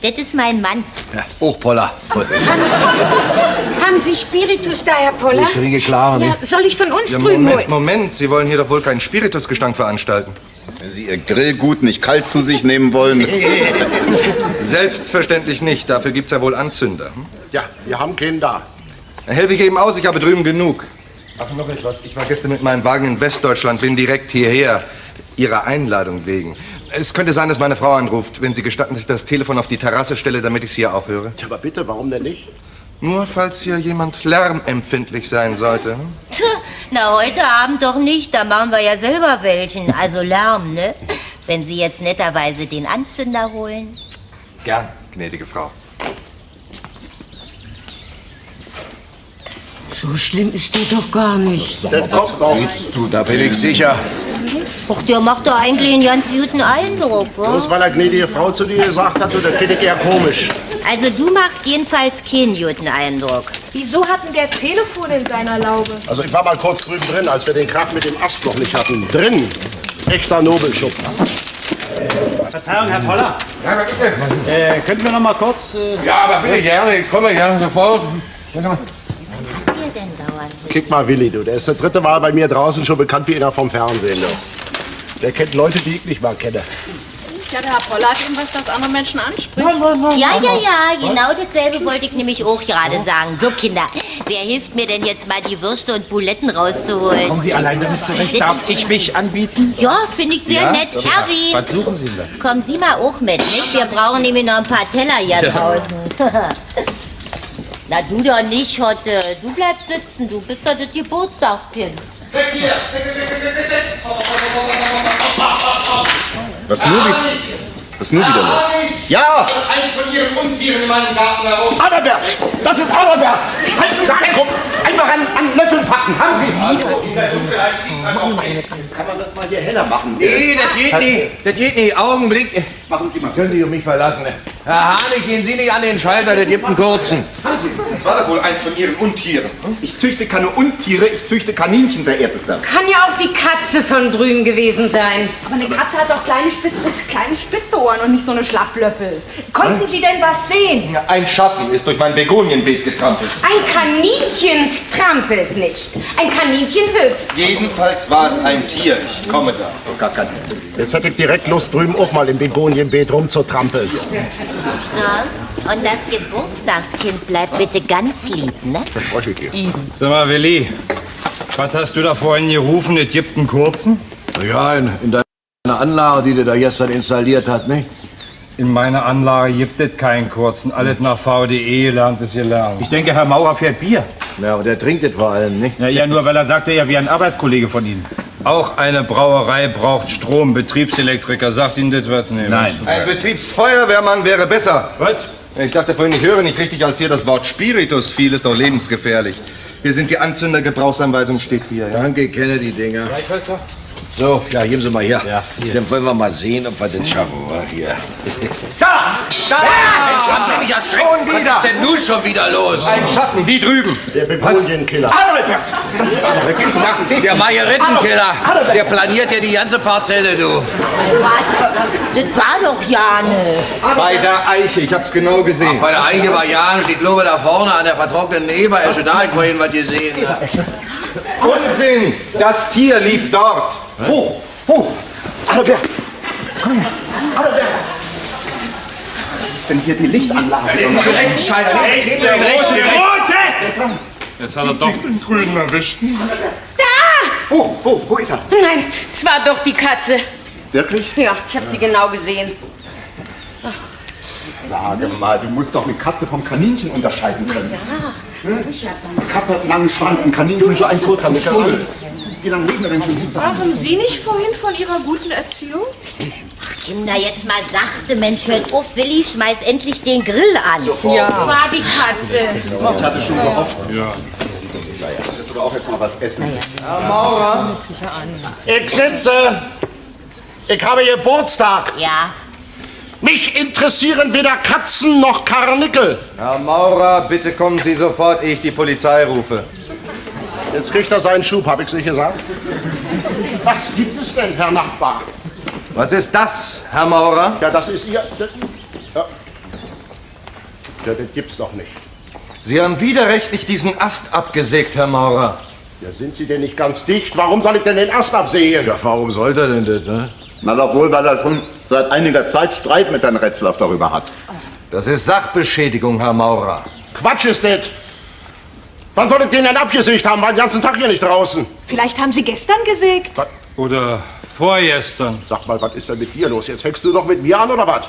Das ist mein Mann.
Ja, Hochpoller.
Haben Sie Spiritus da, Herr Poller?
Ich trinke klar,
Ja,
ne?
soll ich von uns
Ja,
drüben
Moment,
holen?
Moment. Sie wollen hier doch wohl keinen Spiritusgestank veranstalten.
Wenn Sie Ihr Grillgut nicht kalt zu sich nehmen wollen.
Selbstverständlich nicht. Dafür gibt's ja wohl Anzünder. Hm?
Ja, wir haben keinen da.
Dann helfe ich eben aus. Ich habe drüben genug. Ach, noch etwas. Ich war gestern mit meinem Wagen in Westdeutschland, bin direkt hierher. Ihrer Einladung wegen. Es könnte sein, dass meine Frau anruft. Wenn Sie gestatten, dass ich das Telefon auf die Terrasse stelle, damit ich Sie ja auch höre.
Aber bitte, warum denn nicht?
Nur falls hier jemand lärmempfindlich sein sollte.
Tja, na, heute Abend doch nicht. Da machen wir ja selber welchen. Also Lärm, ne? Wenn Sie jetzt netterweise den Anzünder holen.
Gern, gnädige Frau.
So schlimm ist der doch gar nicht.
Der kommt noch.
Du, da bin ich sicher.
Ach, der macht doch eigentlich einen ganz guten Eindruck, wa?
weil er gnädige Frau zu dir gesagt hat, das finde ich eher komisch.
Also du machst jedenfalls keinen guten Eindruck.
Wieso hat denn der Telefon in seiner Laube?
Also ich war mal kurz drüben drin, als wir den Krach mit dem Ast noch nicht hatten. Drin. Echter Nobelschuppen.
Verzeihung, Herr Poller.
Ja, bitte.
Äh, könnten wir noch mal kurz... Äh,
Ja, aber bitte gerne. Jetzt komme ich ja sofort. Warte mal.
Was ihr denn dauernd?
Kick mal Willi, du. Der ist das dritte Mal bei mir draußen schon bekannt wie einer vom Fernsehen. Du. Der kennt Leute, die ich nicht mal kenne.
Tja, der Herr Poller hat irgendwas, das andere Menschen anspricht.
Ja, ja, ja, genau dasselbe wollte ich nämlich auch gerade sagen. So, Kinder, wer hilft mir denn jetzt mal die Würste und Buletten rauszuholen?
kommen Sie allein damit zurecht? Darf ich mich anbieten?
Ja, finde ich sehr nett. Erwin,
Was suchen Sie denn?
komm Sie mal auch mit, nicht? Wir brauchen nämlich noch ein paar Teller hier draußen. Na, du doch nicht, Hotte. Du bleibst sitzen, du bist doch das Geburtstagskind.
Was nur, wie, was nur wieder los?
Ja!
Eins von Ihren Untieren in meinem Garten herum.
Adalbert! Das ist Adalbert! Halt, da, komm, einfach an, an Löffeln packen. Haben Sie?
Kann man das mal hier heller machen?
Nee, das geht nicht. Das geht nicht. Augenblick.
Machen Sie mal.
Können Sie sich auf mich verlassen. Herr Harnik, gehen Sie nicht an den Schalter, der gibt einen kurzen.
Das war doch wohl eins von Ihren Untieren. Ich züchte keine Untiere, ich züchte Kaninchen, verehrtester.
Kann ja auch die Katze von drüben gewesen sein.
Aber eine Katze hat doch kleine spitze, kleine spitze Ohren und nicht so eine Schlapplöffel. Konnten Sie denn was sehen?
Ein Schatten ist durch mein Begonienbeet getrampelt.
Ein Kaninchen trampelt nicht. Ein Kaninchen hüpft.
Jedenfalls war es ein Tier. Ich komme da. Oh, gar kein
Jetzt hätte ich direkt Lust, drüben auch mal im Begonienbeet rumzutrampeln.
So, und das Geburtstagskind bleibt bitte ganz lieb, ne?
Verspreche ich dir.
Sag mal, Willi, was hast du da vorhin gerufen? Es gibt einen kurzen?
Ja, in, in deiner Anlage, die du da gestern installiert hast, ne?
In meiner Anlage gibt es keinen kurzen. Alles nach VDE lernt es gelernt.
Ich denke, Herr Maurer fährt Bier.
Ja, und der trinkt das vor allem, nicht?
Ja, ja, nur weil er sagte, er wäre ein Arbeitskollege von Ihnen.
Auch eine Brauerei braucht Strom. Betriebselektriker, sagt Ihnen das was? Nee,
Nein.
Ein Betriebsfeuerwehrmann wäre besser.
Was?
Ich dachte vorhin, ich höre nicht richtig, als hier das Wort Spiritus fiel, ist doch lebensgefährlich. Hier sind die Anzündergebrauchsanweisung, steht hier. Ja?
Danke, ich kenne die Dinger.
Reichholzer?
So, ja, geben Sie mal her.
Ja,
Dann wollen wir mal sehen, ob wir das schaffen. Hier.
Da! Da!
Mensch, haben Sie mich?
Schon
Was
wieder!
ist denn nun schon wieder los?
Ein Schatten, wie drüben.
Der Begonienkiller.
Der Majorettenkiller, der planiert ja die ganze Parzelle, du.
Was? Das war doch ja nicht.
Bei der Eiche, ich hab's genau gesehen.
Bei der Eiche war ja nicht, ich glaube da vorne an der vertrockneten Eberesche, da hab ich vorhin was gesehen.
Unsinn! Das Tier lief dort.
Wo? Wo? Adalbert! Komm her. Adalbert!
Was ist denn hier die Lichtanlage?
Den rechten Schalter, links, links, den rechten, den rechten.
Jetzt hat er doch
Den Grünen erwischt.
Da!
Wo? Wo? Wo ist er?
Nein, es war doch die Katze.
Wirklich?
Ja, ich habe sie genau gesehen.
Sage mal, du musst doch eine Katze vom Kaninchen unterscheiden können.
Ja.
Eine Katze hat einen langen Schwanz, ein Kaninchen so einen kurzen Stuhl. Wie lange leben wir denn schon zusammen?
Sprachen Sie nicht vorhin von Ihrer guten Erziehung?
Kinder, jetzt mal sachte, Mensch, hört auf, Willi, schmeiß endlich den Grill an.
Ja. War die Katze.
Ich hatte schon gehofft. aber auch erst mal was essen.
Herr Maurer, ich sitze. Ich habe Geburtstag.
Ja.
Mich interessieren weder Katzen noch Karnickel.
Herr Maurer, bitte kommen Sie sofort, ehe ich die Polizei rufe.
Jetzt kriegt er seinen Schub, habe ich's nicht gesagt? Was gibt es denn, Herr Nachbar?
Was ist das, Herr Maurer?
Ja, das ist Ihr... Das, ja. ja, das gibt's doch nicht.
Sie haben widerrechtlich diesen Ast abgesägt, Herr Maurer.
Ja, sind Sie denn nicht ganz dicht? Warum soll ich denn den Ast absägen?
Ja, warum sollte er denn das, ne?
Na doch wohl, weil er schon seit einiger Zeit Streit mit Herrn Retzlaff darüber hat.
Das ist Sachbeschädigung, Herr Maurer.
Quatsch ist das. Wann soll ich den denn abgesägt haben? War den ganzen Tag hier nicht draußen.
Vielleicht haben Sie gestern gesägt?
Oder vorgestern.
Sag mal, was ist denn mit dir los? Jetzt fängst du doch mit mir an, oder was?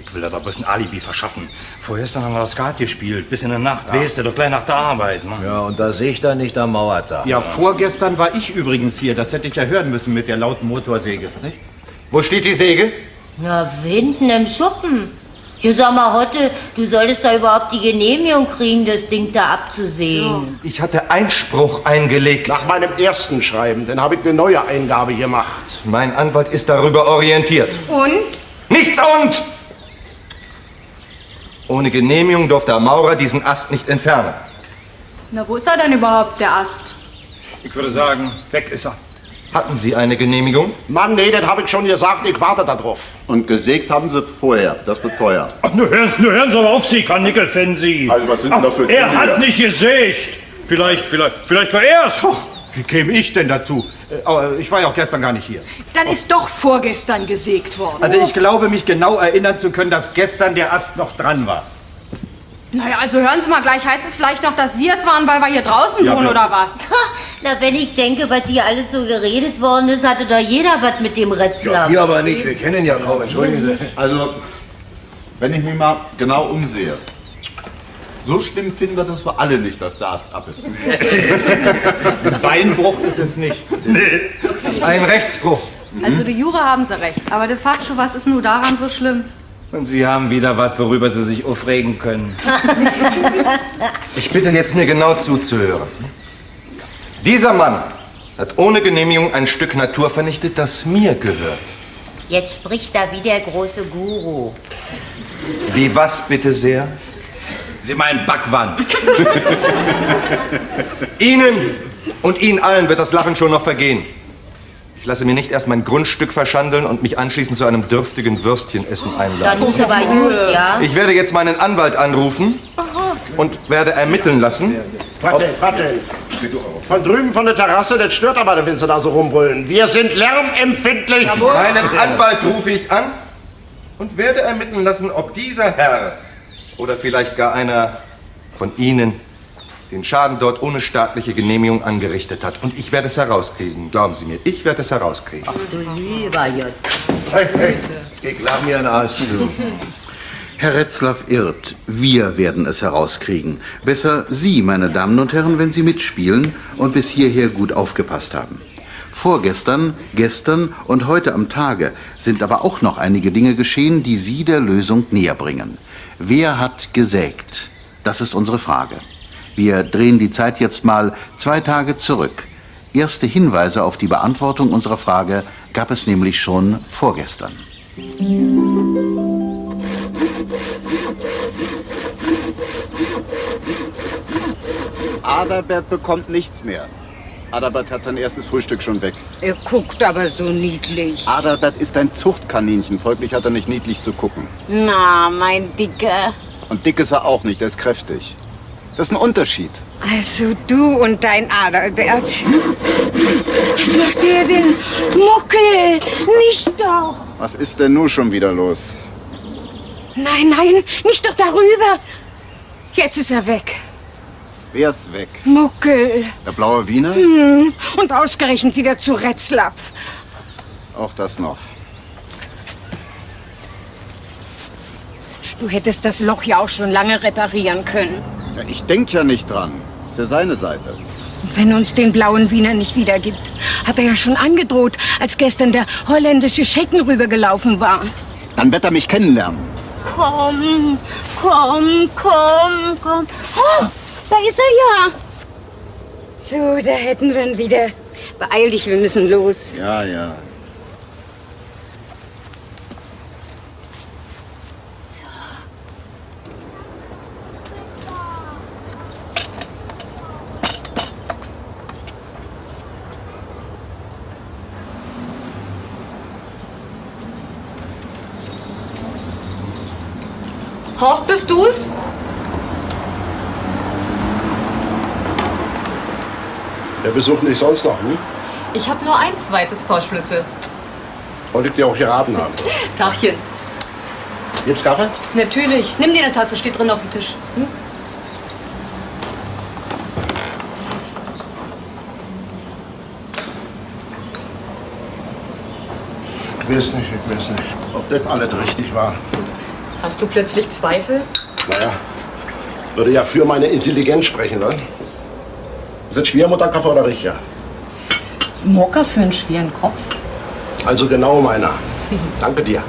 Ich will da doch bloß ein Alibi verschaffen. Vorgestern haben wir das Skat gespielt, bis in der Nacht. Weißt du, doch gleich nach der Arbeit. Ne?
Ja, und da sehe ich dann nicht am Mauertag.
Ja, vorgestern war ich übrigens hier. Das hätte ich ja hören müssen mit der lauten Motorsäge, nicht?
Wo steht die Säge?
Na, hinten im Schuppen. Ja, sag mal, Hotte, du solltest da überhaupt die Genehmigung kriegen, das Ding da abzusehen.
Ich hatte Einspruch eingelegt.
Nach meinem ersten Schreiben, dann habe ich eine neue Eingabe gemacht.
Mein Anwalt ist darüber orientiert.
Und?
Nichts und! Ohne Genehmigung durfte Herr Maurer diesen Ast nicht entfernen.
Na, wo ist er denn überhaupt, der Ast?
Ich würde sagen, weg ist er.
Hatten Sie eine Genehmigung?
Mann, nee, das habe ich schon gesagt, ich warte da drauf.
Und gesägt haben sie vorher. Das wird teuer.
Ach, nur hören, nur hören Sie mal auf, Sie Karnickelfensi.
Also was sind denn das für
Er
Dinge
hat nicht gesägt. Vielleicht, vielleicht, vielleicht war er's.
Wie käme ich denn dazu? Äh, aber ich war ja auch gestern gar nicht hier.
Dann ist doch vorgestern gesägt worden.
Also ich glaube, mich genau erinnern zu können, dass gestern der Ast noch dran war.
Naja, also hören Sie mal, gleich heißt es vielleicht noch, dass wir es waren, weil wir hier draußen
Ja,
wohnen,
ja.
oder was?
Na, wenn ich denke, was hier alles so geredet worden ist, hatte doch jeder was mit dem Retzlaff.
Wir aber nicht, wir kennen ihn ja kaum, entschuldigen Sie.
Also, wenn ich mich mal genau umsehe, so schlimm finden wir das für alle nicht, dass der Ast ab ist.
Ein Beinbruch ist es nicht.
Ein Rechtsbruch.
Also, die Jura haben Sie recht. Aber de facto, was ist nun daran so schlimm?
Und Sie haben wieder was, worüber Sie sich aufregen können.
Ich bitte jetzt mir genau zuzuhören. Dieser Mann hat ohne Genehmigung ein Stück Natur vernichtet, das mir gehört.
Jetzt spricht da wie der große Guru.
Wie was bitte sehr?
Sie meinen Backwand.
Ihnen und Ihnen allen wird das Lachen schon noch vergehen. Ich lasse mir nicht erst mein Grundstück verschandeln und mich anschließend zu einem dürftigen Würstchenessen
Dann
einladen.
ist aber gut, ja?
Ich werde jetzt meinen Anwalt anrufen und werde ermitteln lassen.
Warte, warte. Von drüben von der Terrasse, das stört aber, wenn sie da so rumbrüllen. Wir sind lärmempfindlich.
Meinen Anwalt rufe ich an und werde ermitteln lassen, ob dieser Herr oder vielleicht gar einer von Ihnen den Schaden dort ohne staatliche Genehmigung angerichtet hat. Und ich werde es herauskriegen. Glauben Sie mir, ich werde es herauskriegen.
Du lieber Jott.
Hey, hey.
Ich lach mir Ast, du.
Herr Retzlaff irrt. Wir werden es herauskriegen. Besser Sie, meine Damen und Herren, wenn Sie mitspielen und bis hierher gut aufgepasst haben. Vorgestern, gestern und heute am Tage sind aber auch noch einige Dinge geschehen, die Sie der Lösung näher bringen. Wer hat gesägt? Das ist unsere Frage. Wir drehen die Zeit jetzt mal zwei Tage zurück. Erste Hinweise auf die Beantwortung unserer Frage gab es nämlich schon vorgestern.
Adalbert bekommt nichts mehr. Adalbert hat sein erstes Frühstück schon weg.
Er guckt aber so niedlich.
Adalbert ist ein Zuchtkaninchen, folglich hat er nicht niedlich zu gucken.
Na, mein Dicker.
Und dick ist er auch nicht, er ist kräftig. Das ist ein Unterschied.
Also du und dein Adalbert. Was macht der denn? Muckel, nicht doch.
Was ist denn nun schon wieder los?
Nein, nein, nicht doch darüber. Jetzt ist er weg.
Wer ist weg?
Muckel.
Der blaue Wiener?
Hm. Und ausgerechnet wieder zu Retzlaff.
Auch das noch.
Du hättest das Loch ja auch schon lange reparieren können.
Ich denke ja nicht dran. Ist ja seine Seite.
Und wenn uns den blauen Wiener nicht wiedergibt, hat er ja schon angedroht, als gestern der holländische Schecken rübergelaufen war.
Dann wird er mich kennenlernen.
Komm, komm, komm, komm. Oh, da ist er ja. So, da hätten wir ihn wieder. Beeil dich, wir müssen los.
Ja, ja.
Bist du's?
Wer besucht dich sonst noch, hm?
Ich habe nur ein zweites Paar Schlüssel.
Wollte ich dir auch geraten haben.
Tachchen.
Gibt's Kaffee?
Natürlich. Nimm dir eine Tasse, steht drin auf dem Tisch. Hm?
Ich weiß nicht, ich weiß nicht, ob das alles richtig war.
Hast du plötzlich Zweifel?
Naja, würde ja für meine Intelligenz sprechen, ne? Ist das Schwiegermutterkaffee oder Richter?
Mokka für einen schweren Kopf?
Also genau meiner. Danke dir.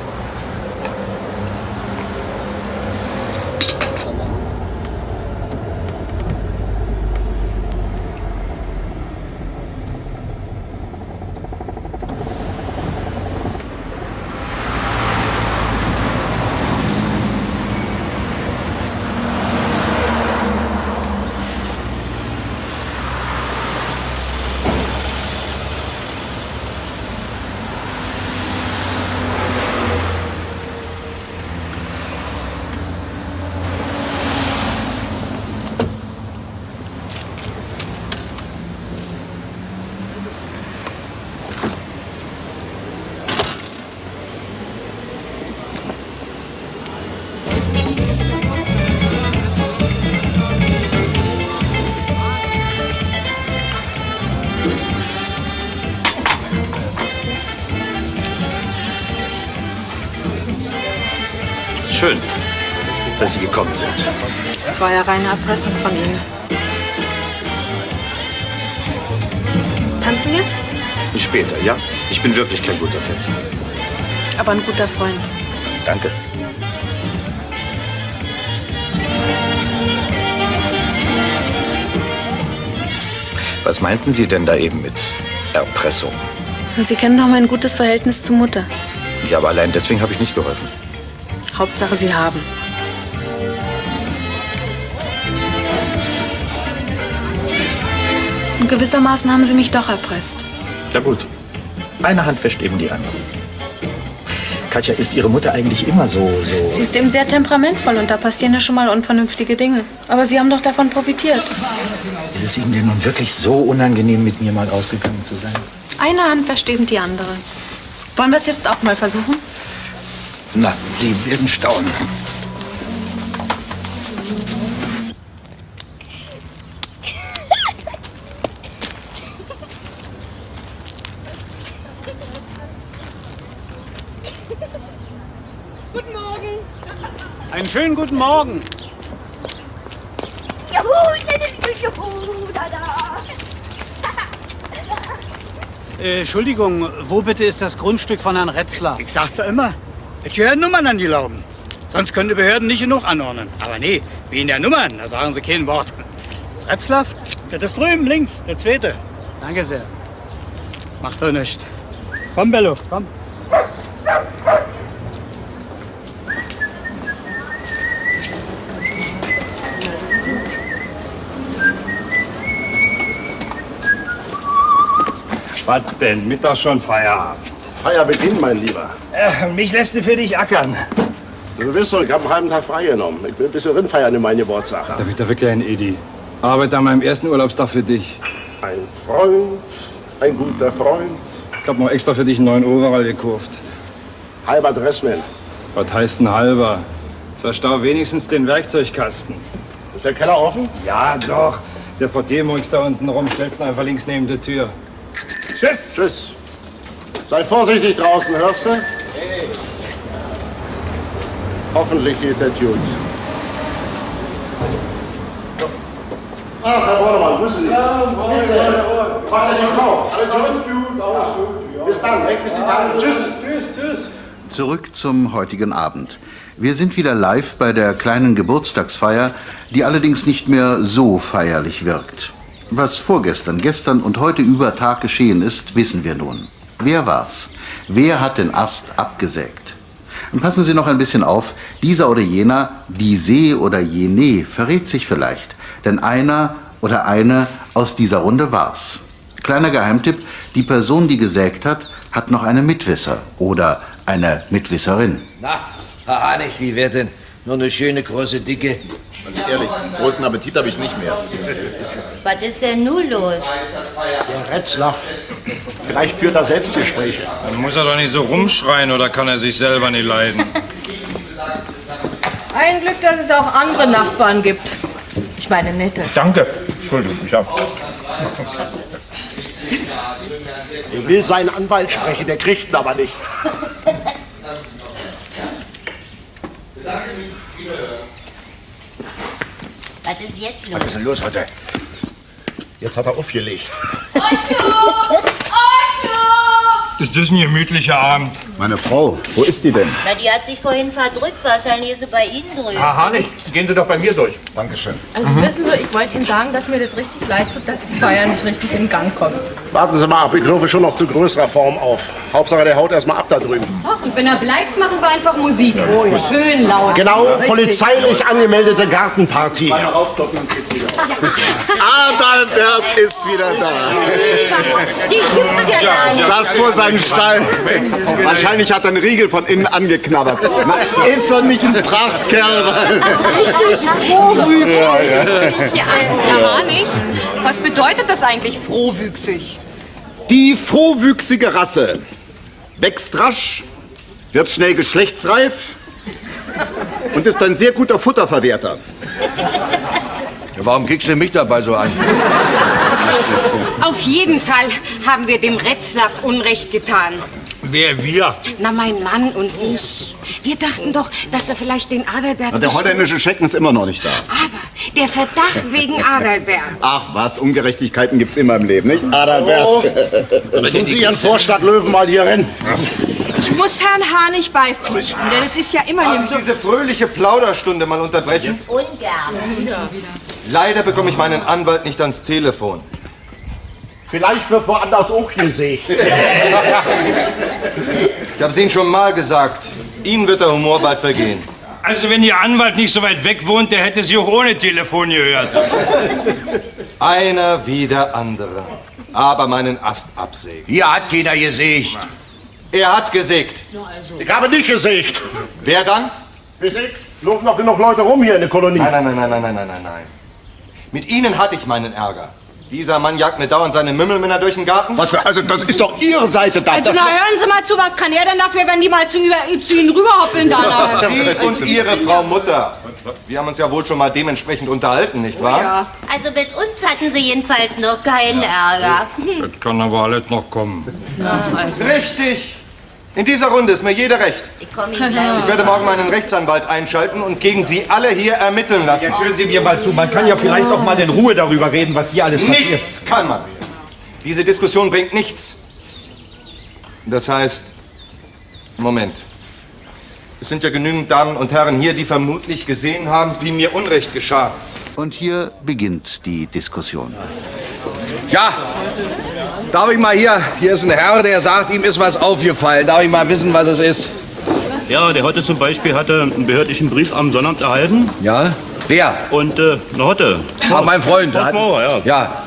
Dass Sie gekommen sind.
Das war ja reine Erpressung von Ihnen. Tanzen wir?
Später, ja? Ich bin wirklich kein guter Tänzer.
Aber ein guter Freund.
Danke. Was meinten Sie denn da eben mit Erpressung?
Sie kennen doch mein gutes Verhältnis zur Mutter.
Ja, aber allein deswegen habe ich nicht geholfen.
Hauptsache, Sie haben. Und gewissermaßen haben Sie mich doch erpresst.
Na gut. Eine Hand wäscht eben die andere. Katja, ist Ihre Mutter eigentlich immer so, so...
Sie ist eben sehr temperamentvoll und da passieren ja schon mal unvernünftige Dinge. Aber Sie haben doch davon profitiert.
Ist es Ihnen denn nun wirklich so unangenehm, mit mir mal ausgegangen zu sein?
Eine Hand wäscht eben die andere. Wollen wir es jetzt auch mal versuchen?
Na, Sie werden staunen.
Schönen guten Morgen.
Juhu, juhu, da, da.
Äh, Entschuldigung, wo bitte ist das Grundstück von Herrn Retzler?
Ich sag's doch immer. Es gehören Nummern an die Lauben. Sonst können die Behörden nicht genug anordnen. Aber nee, wie in der Nummern, da sagen sie kein Wort. Retzlaff, das ist drüben links, der zweite.
Danke sehr.
Macht doch nichts. Komm, Bello, komm.
Was denn? Mittag schon Feierabend.
Feierbeginn, mein Lieber.
Äh, mich lässt du für dich ackern.
Du wirst doch, ich habe einen halben Tag frei genommen. Ich will ein bisschen Rind feiern in meinen Geburtstag.
Da wird wirklich ein Edi. Arbeite an meinem ersten Urlaubstag für dich.
Ein Freund, ein guter Freund.
Ich hab noch extra für dich einen neuen Overall gekauft.
Halber Dressman.
Was heißt ein halber? Verstau wenigstens den Werkzeugkasten.
Ist der Keller offen?
Ja, doch. Der Portier muckst da unten rum, stellst ihn einfach links neben der Tür.
Tschüss. Tschüss. Sei vorsichtig draußen, hörst du? Hoffentlich geht das gut. Ach, Herr Bordemann, grüßen Sie. Ja, denn? Was denn die Frau? Alles gut? Alles gut, Bis dann, weg bis die Tage. Tschüss. Tschüss, tschüss.
Zurück zum heutigen Abend. Wir sind wieder live bei der kleinen Geburtstagsfeier, die allerdings nicht mehr so feierlich wirkt. Was vorgestern, gestern und heute über Tag geschehen ist, wissen wir nun. Wer war's? Wer hat den Ast abgesägt? Und passen Sie noch ein bisschen auf, dieser oder jener, diese oder jene verrät sich vielleicht, denn einer oder eine aus dieser Runde war's. Kleiner Geheimtipp, die Person, die gesägt hat, hat noch eine Mitwisser oder eine Mitwisserin.
Na, Herr Hanig, wie wär denn nur eine schöne, große, dicke?
Ganz ehrlich, großen Appetit habe ich nicht mehr.
Was ist denn nun los?
Der Retzlaff. Vielleicht führt er Selbstgespräche.
Dann muss er doch nicht so rumschreien oder kann er sich selber nicht leiden.
Ein Glück, dass es auch andere Nachbarn gibt. Ich meine nette.
Danke. Entschuldigung, ich hab.
Er will seinen Anwalt sprechen, der kriegt ihn aber nicht.
Was ist jetzt los?
Was ist denn los heute?
Jetzt hat er aufgelegt.
Ist das ein gemütlicher Abend?
Meine Frau, wo ist die denn?
Na, die hat sich vorhin verdrückt. Wahrscheinlich ist sie bei Ihnen drüben.
Herr Harnig, gehen Sie doch bei mir durch.
Dankeschön.
Also wissen Sie, ich wollte Ihnen sagen, dass mir das richtig leid tut, dass die Feier nicht richtig in Gang kommt.
Warten Sie mal ab, ich laufe schon noch zu größerer Form auf. Hauptsache, der haut erst mal ab da drüben.
Ach, und wenn er bleibt, machen wir einfach Musik. Schön laut.
Genau,
Richtig.
polizeilich angemeldete Gartenparty.
Adalbert ist wieder da.
Die gibt's ja gar nicht.
Das vor seinem Stall. Wahrscheinlich hat er einen Riegel von innen angeknabbert. Na, ist er nicht ein Prachtkerl?
Richtig frohwüchsig.
Ja, ja.
Ja, Harnig, was bedeutet das eigentlich frohwüchsig?
Die frohwüchsige Rasse wächst rasch, wird schnell geschlechtsreif und ist ein sehr guter Futterverwerter.
Ja, warum kickst du mich dabei so an?
Auf jeden Fall haben wir dem Retzlaff Unrecht getan.
Wer wir?
Na, mein Mann und ich. Wir dachten doch, dass er vielleicht den Adalbert...
Na, der holländische Schecken ist immer noch nicht da.
Der Verdacht wegen Adalbert.
Ach was, Ungerechtigkeiten gibt's immer im Leben, nicht? Adalbert.
Oh. Tun Sie Ihren Vorstadtlöwen mal hier rennen.
Ich muss Herrn Harnig beipflichten, denn es ist ja immerhin
Darf
so...
ich diese fröhliche Plauderstunde mal unterbrechen?
Ungern.
Leider bekomme ich meinen Anwalt nicht ans Telefon.
Vielleicht wird woanders auch gesägt.
Ich habe es Ihnen schon mal gesagt. Ihnen wird der Humor bald vergehen.
Also wenn Ihr Anwalt nicht so weit weg wohnt, der hätte Sie auch ohne Telefon gehört.
Einer wie der andere. Aber meinen Ast absägt.
Hier hat keiner gesägt.
Er hat gesägt.
Ich habe nicht gesägt.
Wer dann?
Gesägt? Laufen doch noch Leute rum hier in der Kolonie.
Nein, nein, nein, nein, nein, nein, nein, nein. Mit Ihnen hatte ich meinen Ärger. Dieser Mann jagt mir dauernd seine Mümmelmänner durch den Garten.
Was, also das ist doch Ihre Seite da.
Also
Das-
na hören Sie mal zu, was kann er denn dafür, wenn die mal zu, zu Ihnen rüberhoppeln dann?
Sie und Ihre Frau Mutter. Wir haben uns ja wohl schon mal dementsprechend unterhalten, nicht wahr?
Also mit uns hatten sie jedenfalls noch keinen Ärger.
Das kann aber alles noch kommen.
Richtig. In dieser Runde ist mir jeder recht.
Ich komme gleich.
Ich werde morgen meinen Rechtsanwalt einschalten und gegen Sie alle hier ermitteln lassen.
Jetzt hören Sie mir mal zu. Man kann ja vielleicht auch mal in Ruhe darüber reden, was hier alles passiert.
Nichts kann man. Diese Diskussion bringt nichts. Das heißt, Moment. Es sind ja genügend Damen und Herren hier, die vermutlich gesehen haben, wie mir Unrecht geschah.
Und hier beginnt die Diskussion.
Ja, darf ich mal hier, hier ist ein Herr, der sagt, ihm ist was aufgefallen. Darf ich mal wissen, was es ist?
Ja, der Hotte zum Beispiel hatte einen behördlichen Brief am Sonnabend erhalten.
Ja? Wer?
Und äh, eine Hotte.
Ah, mein Freund.
Horst Maurer, ja.
Ja.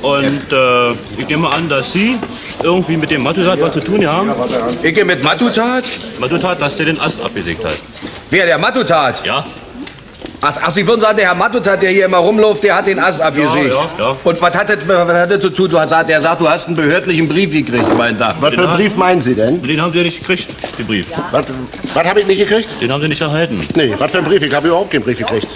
Und äh, ich nehme an, dass Sie irgendwie mit dem Matutat was zu tun haben.
Ich mit Matutat?
Matutat, dass der den Ast abgesägt hat.
Wer, der Matutat?
Ja.
Ach, ach, Sie würden sagen, der Herr Matutat, der hier immer rumläuft, der hat den Ast abgesägt.
ja, ja.
Und was hat, das, was hat das zu tun? Du hast, er sagt, du hast einen behördlichen Brief gekriegt, meint er.
Was für einen Brief meinen Sie denn?
Den haben Sie nicht gekriegt, den Brief.
Was, was habe ich nicht gekriegt?
Den haben Sie nicht erhalten.
Nee, was für einen Brief? Ich habe überhaupt keinen Brief gekriegt.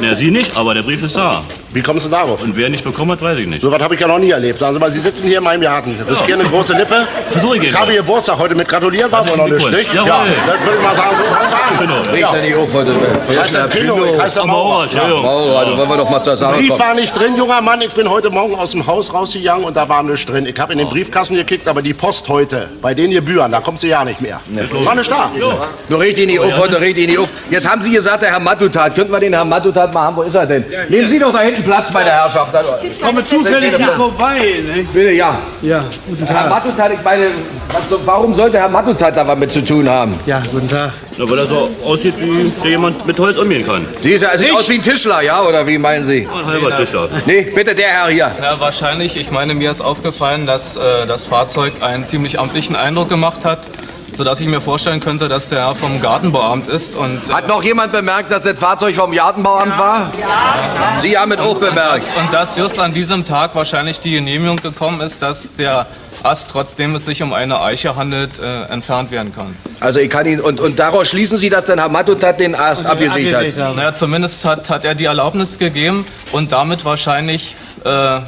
Ja, Sie nicht, aber der Brief ist da.
Wie kommst du darauf?
Und wer ihn nicht bekommen hat, weiß ich nicht.
So was habe ich ja noch nie erlebt. Sagen Sie mal, Sie sitzen hier in meinem Garten, riskieren eine große Lippe.
Versuche ich
Ich habe Geburtstag heute mit gratulieren, war wohl noch nicht, nicht? Ja, dann würde ich mal sagen, so fangen wir an.
Genau.
Regt er nicht auf heute.
Der Pilger Enno, ich heiße Maurer.
Maurer, du wollen wir doch mal zur Sache
Brief
kommen.
war nicht drin, junger Mann. Ich bin heute Morgen aus dem Haus rausgegangen und da war nichts drin. Ich habe in den Briefkasten gekickt, aber die Post heute, bei den Gebühren, da kommt sie ja nicht mehr. War nicht da.
Du regt ihn nicht auf, heute regt ihn nicht auf. Jetzt haben Sie gesagt, der Herr Matutat. Könnten wir den Herrn Matutat mal haben? Wo ist er denn? Nehmen Sie doch da hinten Platz bei der Herrschaft.
Ich komme zufällig hier vorbei. Ne?
Bitte, ja.
Ja, guten
Herr
Tag.
Matutat, ich meine, warum sollte Herr Matutat da was mit zu tun haben?
Ja, guten Tag.
Na, weil er so aussieht, wie der jemand mit Holz umgehen kann.
Sie ist, er sieht aus wie ein Tischler, ja? Oder wie meinen Sie?
Ein halber Tischler.
Nee, bitte der Herr hier.
Ja, wahrscheinlich. Ich meine, mir ist aufgefallen, dass äh, das Fahrzeug einen ziemlich amtlichen Eindruck gemacht hat, sodass ich mir vorstellen könnte, dass der Herr vom Gartenbauamt ist. Und, äh,
Hat noch jemand bemerkt, dass das Fahrzeug vom Gartenbauamt war? Sie haben es auch bemerkt.
und dass just an diesem Tag wahrscheinlich die Genehmigung gekommen ist, dass der Ast, trotzdem es sich um eine Eiche handelt, äh, entfernt werden kann.
Also ich kann ihn, und, und daraus schließen Sie, dass dann Herr Matutat den Ast abgesägt hat?
Naja, zumindest hat, hat er die Erlaubnis gegeben und damit wahrscheinlich äh,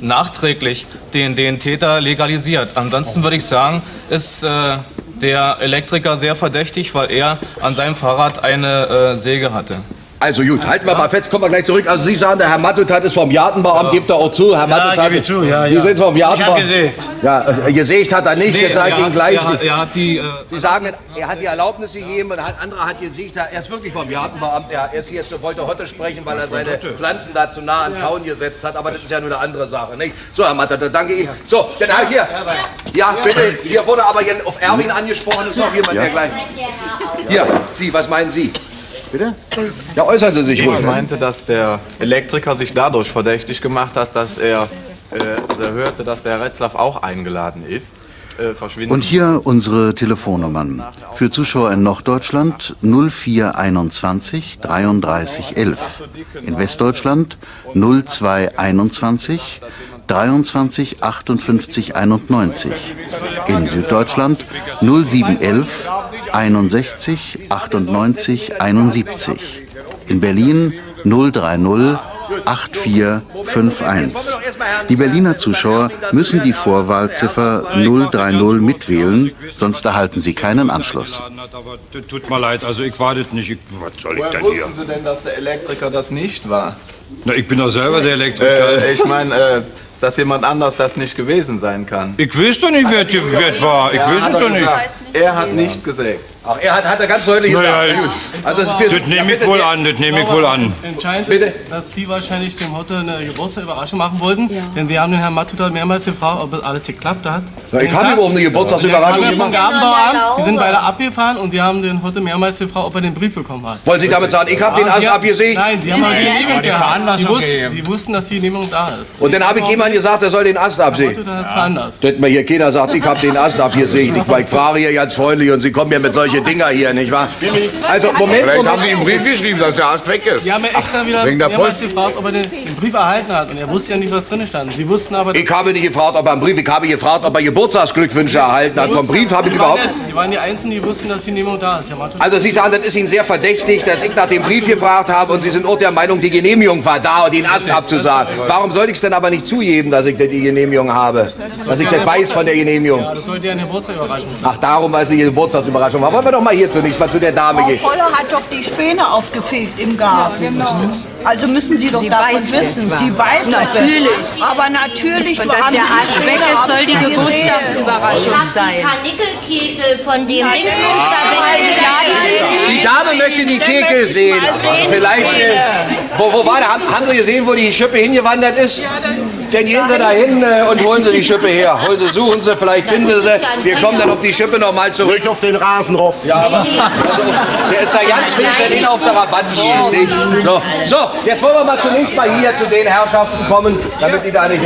nachträglich den, den Täter legalisiert. Ansonsten würde ich sagen, ist äh, der Elektriker sehr verdächtig, weil er an seinem Fahrrad eine äh, Säge hatte.
Also gut, halten wir mal fest, kommen wir gleich zurück. Also Sie sagen, der Herr Matutat ist vom Gartenbauamt, gibt er auch zu. Herr Matutat,
gebe ich zu, ja,
Sie
ja.
sind vom
Ich hab
Gartenbauamt.
gesägt.
Ja, äh, gesägt hat er nicht,
Nee,
jetzt sage ich Ihnen gleich.
er hat- er hat die, äh,
Sie sagen, er hat die Erlaubnis gegeben und ein anderer hat gesägt. Er ist wirklich vom Gartenbauamt. Er ist jetzt so, wollte heute sprechen, weil er seine Pflanzen da zu nah an den Zaun gesetzt hat. Aber das ist ja nur eine andere Sache, nicht? So, Herr Matutat, danke Ihnen. So, dann halt hier. Ja, bitte. Hier wurde aber hier auf Erwin angesprochen. Ist noch jemand, der gleich... Hier, Sie, was meinen Sie? Bitte? Ja, äußern Sie sich
Ich
wohl.
meinte, dass der Elektriker sich dadurch verdächtig gemacht hat, dass er, äh, als er hörte, dass der Retzlaff auch eingeladen ist, äh.
Und hier unsere Telefonnummern. Für Zuschauer in Norddeutschland 0421 33 11. In Westdeutschland 0221 23 58 91. In Süddeutschland 0711 61 98 71. In Berlin 030 8451. Die Berliner Zuschauer müssen die Vorwahlziffer 030 mitwählen, sonst erhalten sie keinen Anschluss.
Tut mir leid, also ich war das nicht. Ich, was soll ich denn hier?
wussten Sie denn, dass der Elektriker das nicht war?
Na, ich bin doch selber der Elektriker.
Äh, ich meine, äh, dass jemand anders das nicht gewesen sein kann.
Ich weiß doch nicht, wer wer es war. Ich
Er
weiß
hat
es doch nicht.
gesagt, Er hat nicht gesägt.
Ach, er hat, hat er ganz deutlich gesagt.
Naja,
Na
gut.
Also für
Das nehme ich wohl an, das nehme ich wohl an.
Entscheidend ist, dass Sie wahrscheinlich dem Otto eine Geburtstagsüberraschung machen wollten, denn Sie haben den Herrn Matutal mehrmals gefragt, ob es alles geklappt hat.
Na, ich habe ihm auch eine Geburtstagsüberraschung
gemacht.
gemacht.
Die sind beide abgefahren und die haben den Otto mehrmals gefragt, ob er den Brief bekommen hat.
Wollen Sie damit sagen, ich habe den
haben-
abgesägt?
Nein, die haben aber die Genehmigung gehabt. Die
Veranlassung
wussten,
gegeben.
die wussten, dass die Genehmigung da ist.
Und dann habe ich jemand gesagt, er soll den Ast absägen.
Hat es veranlasst.
Dass mir hier keiner sagt, ich habe den Ast abgesägt. Ich, ich frage hier ganz freundlich und Sie kommen mir mit solchen Dinger hier, nicht wahr? Also, Moment,
Vielleicht haben Sie ihm einen Brief geschrieben, dass der Ast weg ist.
Die haben ja extra wieder
Wegen der
mehrmals
Post.
gefragt, ob er den, den Brief erhalten hat. Und er wusste ja nicht, was drin stand. Sie wussten aber...
Ich habe nicht gefragt, ob er einen Brief, ich habe gefragt, ob er Geburtstagsglückwünsche erhalten hat. Vom Brief habe ich
Die waren
überhaupt...
ja- Die waren die Einzigen, die wussten, dass die Genehmigung da ist. Herr Matutal-
Also Sie sagen, das ist Ihnen sehr verdächtig, dass ich nach dem Brief gefragt habe und Sie sind auch der Meinung, die Genehmigung war da, den Ast abzusagen. Warum sollte ich es denn aber nicht zugeben, dass ich die Genehmigung habe? Dass ich das weiß von der Genehmigung?
Ja, das sollte ja eine Geburtstagsüberraschung sein.
Ach, darum, weil es eine Geburtstagsüberraschung war. Wollen wir doch mal hier zunächst mal zu der Dame
Frau
gehen.
Voller hat doch die Späne aufgefegt im Garten. Also müssen Sie doch
Sie
davon
weiß,
wissen. Sie weiß doch,
Natürlich.
Aber natürlich
Und
haben
dass
Sie
der
die Späne
weg ist, soll die. Geburtstagsüberraschung
Ich hab die Karnickelkegel von dem Dingsbums da
Die
weggegeben.
Dame möchte die Kegel sehen. Vielleicht, äh, wo, wo war der? Haben, haben Sie gesehen, wo die Schippe hingewandert ist? Dann gehen Sie da hin äh, und holen Sie die Schippe her. Holen Sie, suchen Sie, vielleicht finden Sie sie. Wir kommen dann auf die Schippe nochmal zurück.
Nicht auf den Rasen rauf.
Ja, aber also, der ist da ganz wild Berlin auf der nicht? So, so, jetzt wollen wir mal zunächst mal hier zu den Herrschaften kommen, damit die da nicht...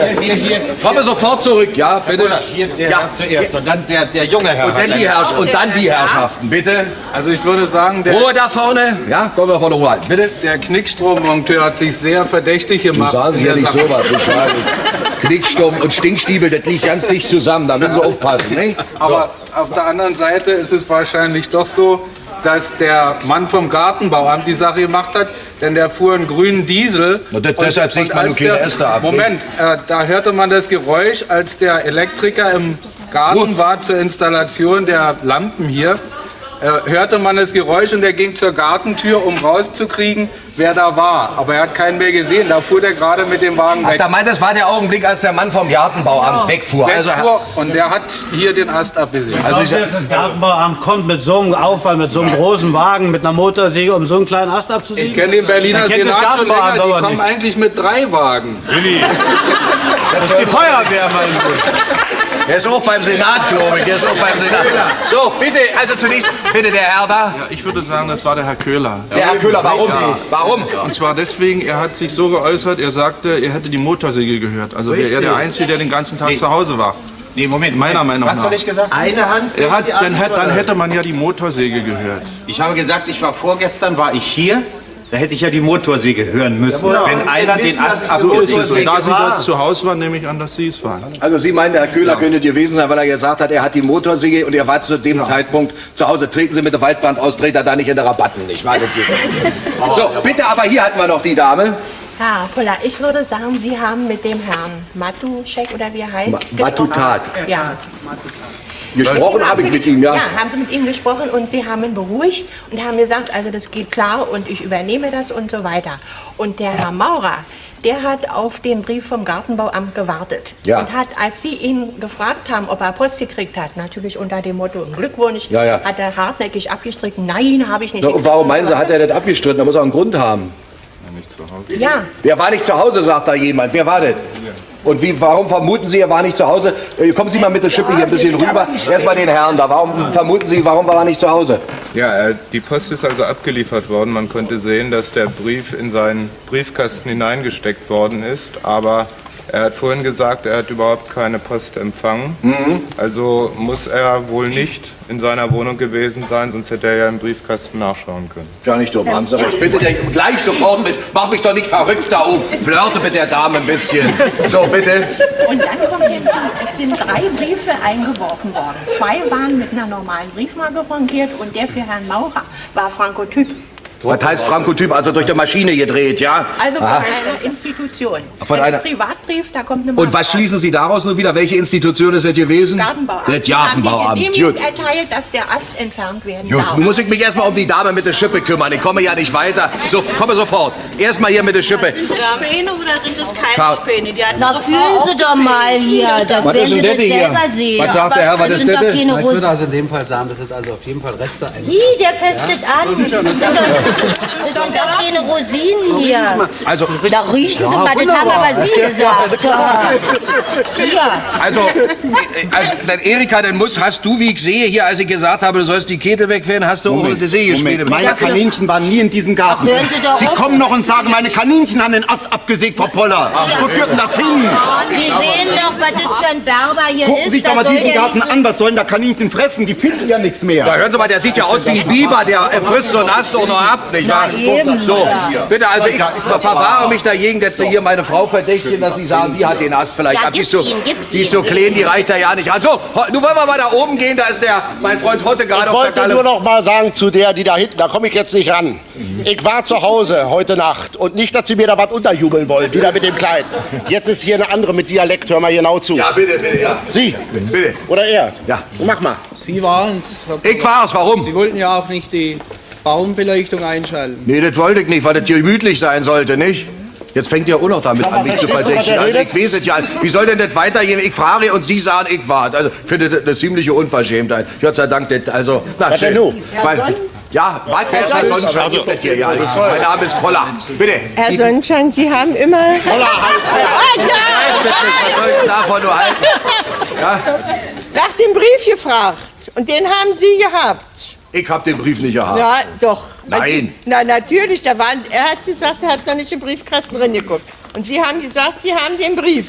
Komme sofort zurück, ja, bitte.
Hier der Herr zuerst und dann der, der junge Herr.
Und dann die, Herrsch und dann die Herrschaften, bitte.
Also ich würde sagen, der,
Ruhe da vorne. Ja, kommen wir vorne rein, bitte.
der Knickstrommonteur hat sich sehr verdächtig
Du
gemacht.
sagen Sie ja nicht
der
so
Sache.
was. Ich weiß nicht. Knickstumm und Stinkstiebel, das liegt ganz dicht zusammen. Da müssen Sie aufpassen, ne?
Aber auf der anderen Seite ist es wahrscheinlich doch so, dass der Mann vom Gartenbauamt die Sache gemacht hat, denn der fuhr einen grünen Diesel.
Na, das- deshalb sägt man keine
der-
Äste ab, ne?
Moment, äh, da hörte man das Geräusch, als der Elektriker im Garten war zur Installation der Lampen hier. äh, hörte man das Geräusch und er ging zur Gartentür, um rauszukriegen, wer da war. Aber er hat keinen mehr gesehen. Da fuhr der gerade mit dem Wagen
Ach,
weg.
da meint, das war der Augenblick, als der Mann vom Gartenbauamt wegfuhr. Also,
Wegfuhr und der hat hier den Ast abgesehen.
Also ich jetzt das Gartenbauamt kommt mit so einem Aufwand, mit so einem großen Wagen, mit einer Motorsäge, um so einen kleinen Ast abzusägen?
Ich kenne den Berliner Senat schon länger. Die kommen
nicht.
eigentlich mit drei Wagen.
Willi. Das ist die Feuerwehr, mein Gut.
Er ist auch beim Senat, glaube ich. Er ist auch beim Senat. So, bitte, also zunächst, bitte der Herr da.
Ja, ich würde sagen, das war der Herr Köhler.
Der Herr Köhler, warum? Warum?
Und zwar deswegen, er hat sich so geäußert, er sagte, er hätte die Motorsäge gehört. Also wäre er der Einzige, der den ganzen Tag zu Hause war.
Nee, Moment.
Meiner Meinung
Was
nach.
soll ich gesagt?
Eine Hand. Er hat, dann, hätte, dann hätte man ja die Motorsäge gehört.
Ich habe gesagt, ich war vorgestern, war ich hier. Da hätte ich ja die Motorsäge hören müssen,
Ja,
wenn einer den Ast
So ist es. Und
abgesägt
da Sie dort zu Hause waren, nehme ich an, dass Sie es waren.
Also Sie meinen, der Herr Köhler könnte gewesen sein, weil er gesagt hat, er hat die Motorsäge und er war zu dem Zeitpunkt zu Hause. Treten Sie mit der Waldbrand aus, dreht er da nicht in der Rabatten, nicht wahr? Das hier. So, bitte, aber hier hatten wir noch die Dame.
Herr Poller, ich würde sagen, Sie haben mit dem Herrn Matuschek oder wie er heißt,
Ma-. Matutat.
Ja.
Gesprochen habe ich mit ihm, ja.
Ja, haben Sie mit ihm gesprochen und Sie haben ihn beruhigt und haben gesagt, also das geht klar und ich übernehme das und so weiter. Und der Herr Maurer, der hat auf den Brief vom Gartenbauamt gewartet.
Ja.
Und hat, als Sie ihn gefragt haben, ob er Post gekriegt hat, natürlich unter dem Motto Glückwunsch,
Ja, ja.
hat er hartnäckig abgestritten, nein, habe ich nicht.
Na, und warum meinen Sie, hat er das abgestritten? Da muss er einen Grund haben.
Ja,
Wer war nicht zu Hause, sagt da jemand. Wer war das? Und wie, warum vermuten Sie, er war nicht zu Hause? Äh, Kommen Sie mal mit der Schippe hier ein bisschen rüber. Erstmal den Herrn da. Warum vermuten Sie, warum war er nicht zu Hause?
Ja, äh, die Post ist also abgeliefert worden. Man konnte sehen, dass der Brief in seinen Briefkasten hineingesteckt worden ist. Aber er hat vorhin gesagt, er hat überhaupt keine Post empfangen. Also muss er wohl nicht in seiner Wohnung gewesen sein, sonst hätte er ja im Briefkasten nachschauen können.
Ja, nicht dumm, haben Sie recht. Bitte der, gleich sofort mit. Mach mich doch nicht verrückt da oben. Flirte mit der Dame ein bisschen. So, bitte.
Und dann kommt hinzu, es sind drei Briefe eingeworfen worden. Zwei waren mit einer normalen Briefmarke frankiert und der für Herrn Maurer war Frankotyp.
Was heißt Frankotyp? Also durch die Maschine gedreht, ja?
Also von
Aha.
einer Institution.
Von
Ein
einer-
Privatbrief, da kommt eine
Und was schließen Sie daraus nur wieder? Welche Institution ist das gewesen?
Gartenbauamt.
Das Gartenbauamt.
Haben die Genehmigung
Gut.
erteilt, dass der Ast entfernt werden
Gut,
darf.
nun muss ich mich erstmal um die Dame mit der Schippe kümmern. Ich komme ja nicht weiter. So, komme sofort. Erstmal hier mit der Schippe.
Sind das Späne oder sind das keine. Späne? Die hat
Na, fühlen Sie doch mal hier. Da
Was
werden
ist
Sie
denn
das
das hier?
selber sehen.
Was sagt der Herr, was
Das
ist das
Ich würde also in dem Fall sagen, das sind also auf jeden Fall Reste eines.
Hi, der festet an. Das sind doch, keine Rosinen hier.
Also,
Da riechen Sie mal, das haben aber Sie gesagt. Ja.
Also, äh, also dann Erika, dann muss, hast du, wie ich sehe, hier, als ich gesagt habe, du sollst die Käthe wegwerfen, hast du auch
Moment,
die Sägespiele.
Moment. Meine Kaninchen waren nie in diesem Garten.
Ach, hören Sie doch
Sie
auf.
kommen noch und sagen, meine Kaninchen haben den Ast abgesägt, Frau Poller. Wo führt denn das hin?
Sie sehen doch, was das für ein Berber hier
Gucken
ist.
sich
Da
doch mal diesen Garten an. Was sollen da Kaninchen fressen? Die finden ja nichts mehr.
Ja, hören Sie mal, der sieht ja aus wie ein Biber, der äh, frisst so einen Ast auch noch ab, nicht wahr? So, bitte, also ich verwahre mich dagegen, dass Sie hier meine Frau verdächtigen, dass Sie sagen, die hat den Ast vielleicht
Ja,
ab. Die ist so, die ist so klein, die reicht da ja nicht ran. So, nun wollen wir mal da oben gehen, da ist der, mein Freund Hotte gerade
Ich
auf der
wollte
Galle.
nur noch mal sagen zu der, die da hinten, da komme ich jetzt nicht ran. Ich war zu Hause heute Nacht und nicht, dass Sie mir da was unterjubeln wollen, die da mit dem Kleid. Jetzt ist hier eine andere mit Dialekt, hör mal genau zu.
Ja, bitte, bitte, ja.
Sie?
Bitte.
Oder er?
Ja.
Mach mal.
Sie waren's. Herr
Ich war's, warum?
Sie wollten ja auch nicht die Baumbeleuchtung einschalten.
Nee, das wollte ich nicht, weil das gemütlich sein sollte, nicht? Jetzt fängt ihr auch noch damit an, mich zu verdächtigen.
er
Also ich weiß es ja. Wie soll denn das weitergehen? Ich frage und Sie sagen, ich war. Also ich finde das eine ziemliche Unverschämtheit. Gott sei Dank, das, also, na
Was
schön. Weil, ja, was wer ist Herr Sonnenschein? Gibt das hier ja. Mein Name ist Poller. Bitte.
Herr Sonnenschein, Sie haben immer...
Poller heißt
ja!
Was soll ich denn davon nur halten? Ja?
Nach dem Brief gefragt. Und den haben Sie gehabt.
Ich habe den Brief nicht gehabt.
Ja, doch.
Nein.
Weil Sie, na, natürlich. Da waren, er hat gesagt, er hat noch nicht im Briefkasten drin geguckt. Und Sie haben gesagt, Sie haben den Brief.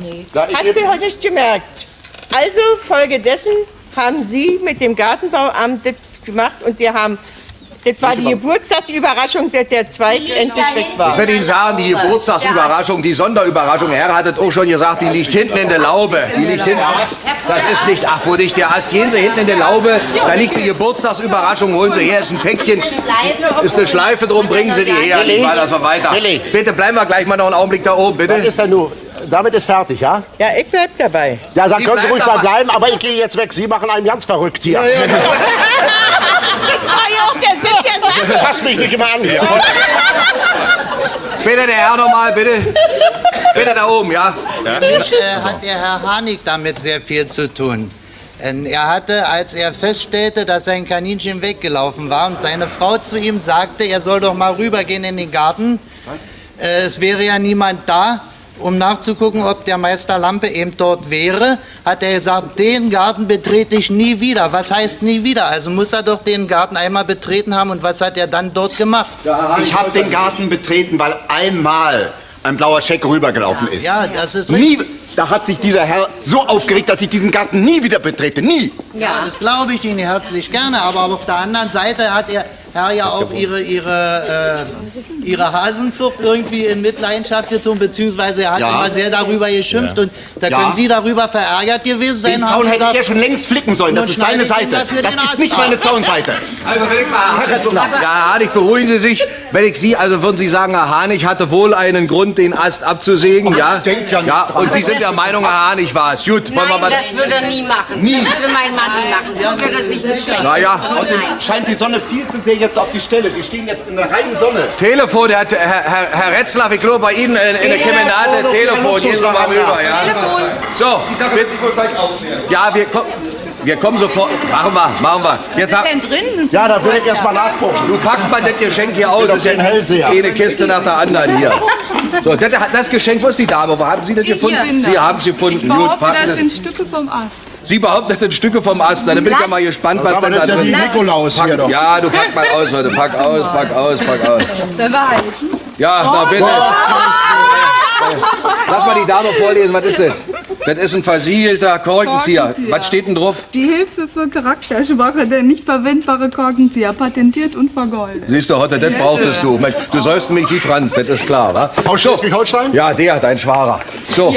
Nee.
Da
Hast du heute nicht gemerkt. Also, folgedessen haben Sie mit dem Gartenbauamt das gemacht und wir haben... Das war die Geburtstagsüberraschung, dass der Zweig endlich weg war.
Ich werde Ihnen sagen, die Geburtstagsüberraschung, die Sonderüberraschung, Herr hat es auch schon gesagt, die liegt hinten in der Laube. Die liegt hinten. Das ist nicht, ach, wo nicht der Ast, gehen Sie hinten in der Laube, da liegt die Geburtstagsüberraschung, holen Sie her, ist ein Päckchen, ist eine Schleife drum, bringen Sie die her, ich war das mal weiter. Bitte bleiben wir gleich mal noch einen Augenblick da oben,
Was
bitte.
ist denn nun? Damit ist fertig, ja?
Ja, ich bleib dabei.
Ja, dann
Sie
können Sie ruhig mal
dabei.
bleiben, aber ich gehe jetzt weg. Sie machen einen ganz verrückt hier.
Ah ja, der sind der Sache.
Fass mich nicht immer an hier.
Bitte, der Herr nochmal, bitte. Bitte da oben, ja?
Für mich äh, hat der Herr Harnik damit sehr viel zu tun. Er hatte, als er feststellte, dass sein Kaninchen weggelaufen war und seine Frau zu ihm sagte, er soll doch mal rübergehen in den Garten, äh, es wäre ja niemand da, um nachzugucken, ob der Meister Lampe eben dort wäre, hat er gesagt, den Garten betrete ich nie wieder. Was heißt nie wieder? Also muss er doch den Garten einmal betreten haben und was hat er dann dort gemacht?
Ich habe den Garten betreten, weil einmal ein blauer Scheck rübergelaufen ist.
Ja, das ist
Nie, da hat sich dieser Herr so aufgeregt, dass ich diesen Garten nie wieder betrete. Nie.
Ja, das glaube ich Ihnen herzlich gerne. Aber auf der anderen Seite hat der Herr ja auch Ihre, ihre, äh, ihre Hasenzucht irgendwie in Mitleidenschaft gezogen, beziehungsweise er hat
Ja.
immer sehr darüber geschimpft
Ja.
und da
Ja.
können Sie darüber verärgert gewesen sein.
Den Zaun hätte ich ja schon längst flicken sollen. Das ist seine
ich
Seite. Das ist nicht meine Zaunseite.
Also, wenn ich mal, Herr. Ja, Harnig, beruhigen Sie sich. Wenn ich Sie, also würden Sie sagen, Herr Harnig hatte wohl einen Grund, den Ast abzusägen, ja? Ja, und Sie sind der Meinung, Herr Harnig war es. Gut, wollen wir
Nein,
mal...
das würde er nie machen.
Nie.
Das würde mein Mann nie machen. So er sich nicht stellen.
Naja.
Außerdem scheint die Sonne viel zu sehr jetzt auf die Stelle. Wir stehen jetzt in der reinen Sonne.
Telefon, der hat, Herr, Herr, Herr Retzlaff, ich glaube bei Ihnen in, in der Kemenate, Telefon, gehen Sie mal rüber, ja? So,
Die Sache wird sich wohl gleich aufklären.
ja, wir, kommen, wir kommen sofort, machen wir, machen wir. Jetzt hab,
drin?
Ja, da will ich erst mal nachgucken.
du packt mal das Geschenk hier aus, das ist ja
Hellseher.
eine Kiste nach der anderen hier. So, das, das Geschenk, wo ist die Dame? Wo haben Sie das gefunden? Sie haben es gefunden.
Ich behaupte, das
das-
sind Stücke vom Ast.
Sie behaupten, das sind Stücke vom Ast. Na, Dann bin ich ja mal gespannt, was denn
das
da
ist ja
drin
wie Nikolaus
Pack,
hier doch.
Ja, du pack mal aus, Leute. Pack aus, pack aus, pack aus.
Sollen wir halten?
Ja, na bitte. Lass mal die Dame vorlesen, was ist das? Das ist ein versiegelter Korkenzieher.
Korkenzieher.
Was steht denn drauf?
Die Hilfe für Charakterschwache, der nicht verwendbare Korkenzieher, patentiert und vergoldet.
Siehst du, Hotte, das brauchtest du. Mensch, Du sollst mich wie Franz, das ist klar, wa?
Aus Schleswig-Holstein?
Ja, der, dein Schwager. So,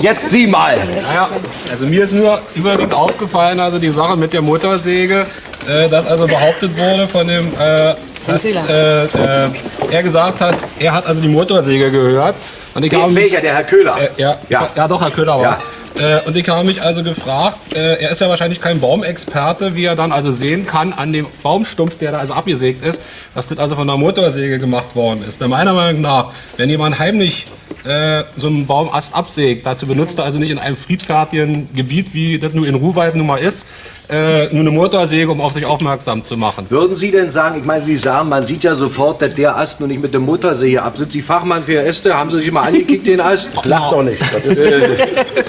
jetzt Sie mal.
Naja, also mir ist nur überwiegend aufgefallen, also die Sache mit der Motorsäge, äh, dass also behauptet wurde von dem, äh, dass äh, äh, er gesagt hat, er hat also die Motorsäge gehört. Und ich habe mich-
welcher, der Herr Köhler?
Äh, ja,
Ja.
ja. doch, Herr Köhler war
Ja.
es. Äh, und ich habe mich also gefragt, äh, er ist ja wahrscheinlich kein Baumexperte, wie er dann also sehen kann an dem Baumstumpf, der da also abgesägt ist, dass das also von einer Motorsäge gemacht worden ist. Denn meiner Meinung nach, wenn jemand heimlich äh, so einen Baumast absägt, dazu benutzt er also nicht in einem friedfertigen Gebiet, wie das nur in Ruhweite nun mal ist, äh, nur eine Motorsäge, um auf sich aufmerksam zu machen.
Würden Sie denn sagen, ich meine, Sie sagen, man sieht ja sofort, dass der Ast nur nicht mit der Motorsäge ab. Sind Sie Fachmann für Äste? Haben Sie sich mal angekickt, den Ast?
Lacht doch nicht.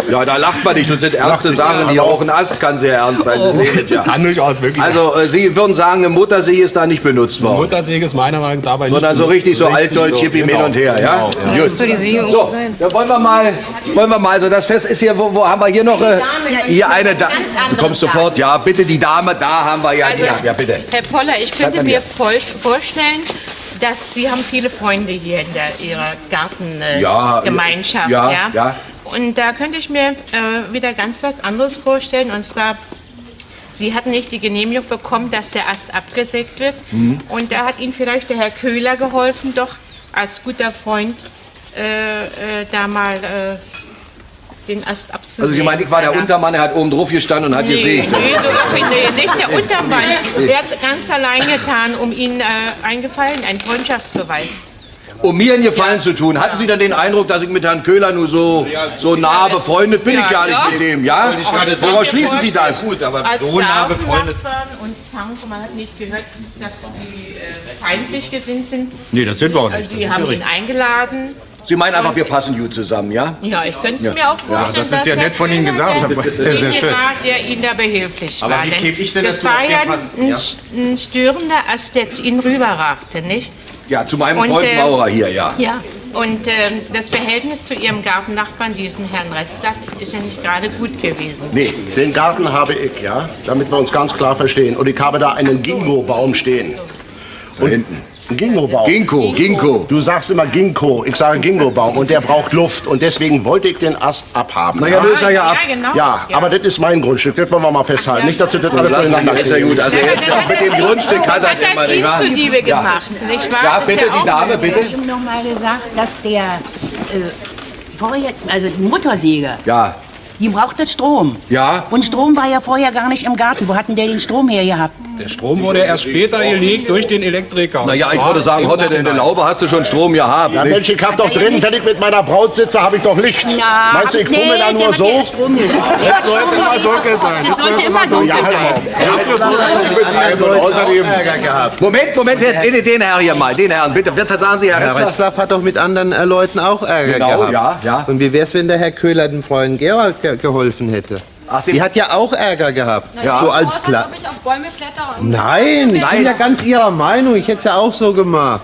Ja, da lacht man nicht. Das sind ernste Sachen.
aber
auch ein Ast kann sehr ernst sein. Sie sehen es ja.
Kann durchaus wirklich
Also, äh, Sie würden sagen, eine Motorsäge ist da nicht benutzt
Eine
worden.
Motorsäge ist meiner Meinung nach dabei
Sondern
nicht
so richtig so altdeutsch,
so,
Hippie, hin
genau,
und her, ja?
genau, die Sehung
So, dann wollen wir mal, wollen wir mal, so das Fest ist hier, wo, wo haben wir hier noch, äh, hier eine Dame, du kommst sofort, ja, bitte die Dame, da haben wir ja,
Also,
ja, ja bitte.
Herr Poller, ich könnte mir vorstellen, dass Sie haben viele Freunde hier in der, Ihrer Gartengemeinschaft.
Ja,
Äh, Gemeinschaft,
ja,
ja,
ja.
Und da könnte ich mir äh, wieder ganz was anderes vorstellen. Und zwar, Sie hatten nicht die Genehmigung bekommen, dass der Ast abgesägt wird.
Mhm.
Und da hat Ihnen vielleicht der Herr Köhler geholfen, doch als guter Freund äh, äh, da mal äh, den Ast abzusägen.
Also Sie meinen, ich war der
Ja.
Untermann, er hat oben drauf gestanden und hat
Nee,
gesägt.
nee, so, nee, nicht der Untermann.
Nee.
Der hat es ganz allein getan, um Ihnen äh, eingefallen, ein Freundschaftsbeweis.
Um mir einen Gefallen zu tun, hatten Sie dann den Eindruck, dass ich mit Herrn Köhler nur so, so nah befreundet bin? ich gar nicht
Ja.
mit dem, ja?
Ich.
Woraus schließen Sie das?
Gut, aber
Als
so nah befreundet.
Und Zank, man hat nicht gehört, dass Sie äh, feindlich gesinnt sind.
Nee, das sind wir auch
Also Sie haben ihn eingeladen.
Sie meinen einfach, wir passen gut zusammen, ja?
Ja, ich könnte es
Ja.
mir auch vorstellen,
Ja, das ist ja nett von Ihnen gesagt, aber
der
sehr schön.
war, der Ihnen da behilflich
Aber
war.
wie
denn
käme ich denn
das
dazu,
war
auf den
ja ein, ein störender Ast, der zu Ihnen rüberragte, nicht?
Ja, zu meinem
Und,
Freund
äh,
Maurer hier, ja.
Ja, und ähm, das Verhältnis zu Ihrem Gartennachbarn, diesen Herrn Retzlack, ist ja nicht gerade gut gewesen.
Nee, den Garten habe ich, ja, damit wir uns ganz klar verstehen. Und ich habe da einen Ginkgo-Baum stehen.
Da hinten.
Ginkgo-Baum.
Ginkgo, Ginkgo.
Du sagst immer Ginkgo, ich sage Ginkgo-Baum und der braucht Luft und deswegen wollte ich den Ast abhaben.
Na ja, das ist er ja ab.
Ja, genau.
Ja, aber das ist mein Grundstück, das wollen wir mal festhalten. Nicht, dass du das alles durcheinander
das ist ja gut. Also jetzt auch mit dem Grundstück hat er
Hat
immer
das
nicht wahr?
Diebe
Ja.
gemacht, nicht wahr?
Ja, bitte, die Dame, bitte.
Ich habe noch mal gesagt, dass der äh, vorher, also die Motorsäge,
Ja,
die brauchte Strom.
ja.
Und Strom war ja vorher gar nicht im Garten. Wo hatten der den Strom her gehabt?
Der Strom wurde erst später gelegt durch den Elektriker.
Naja, ich würde sagen, heute in der. Laube hast du schon Strom gehabt.
Ja,
nicht?
Mensch, ich hab doch drin, wenn ich mit meiner Braut sitze, habe ich doch Licht.
Na,
Meinst du, ich fummel da nur so?
Jetzt sollte immer dunkel sein.
Das sollte immer dunkel sein.
Moment, Moment, den, den Herr hier mal, den Herrn, bitte. Was sagen Sie, Herr
Herr? Retzlaff hat doch mit anderen äh, Leuten auch Ärger
Genau,
gehabt.
ja, ja.
Und wie wär's, wenn der Herr Köhler dem Freund Gerald ge geholfen hätte?
Ach,
Die hat ja auch Ärger gehabt.
Ja.
So als klar.
ich auf Bäume kletter und
Nein, ich
Nein.
bin ja ganz Ihrer Meinung. Ich hätte es ja auch so gemacht.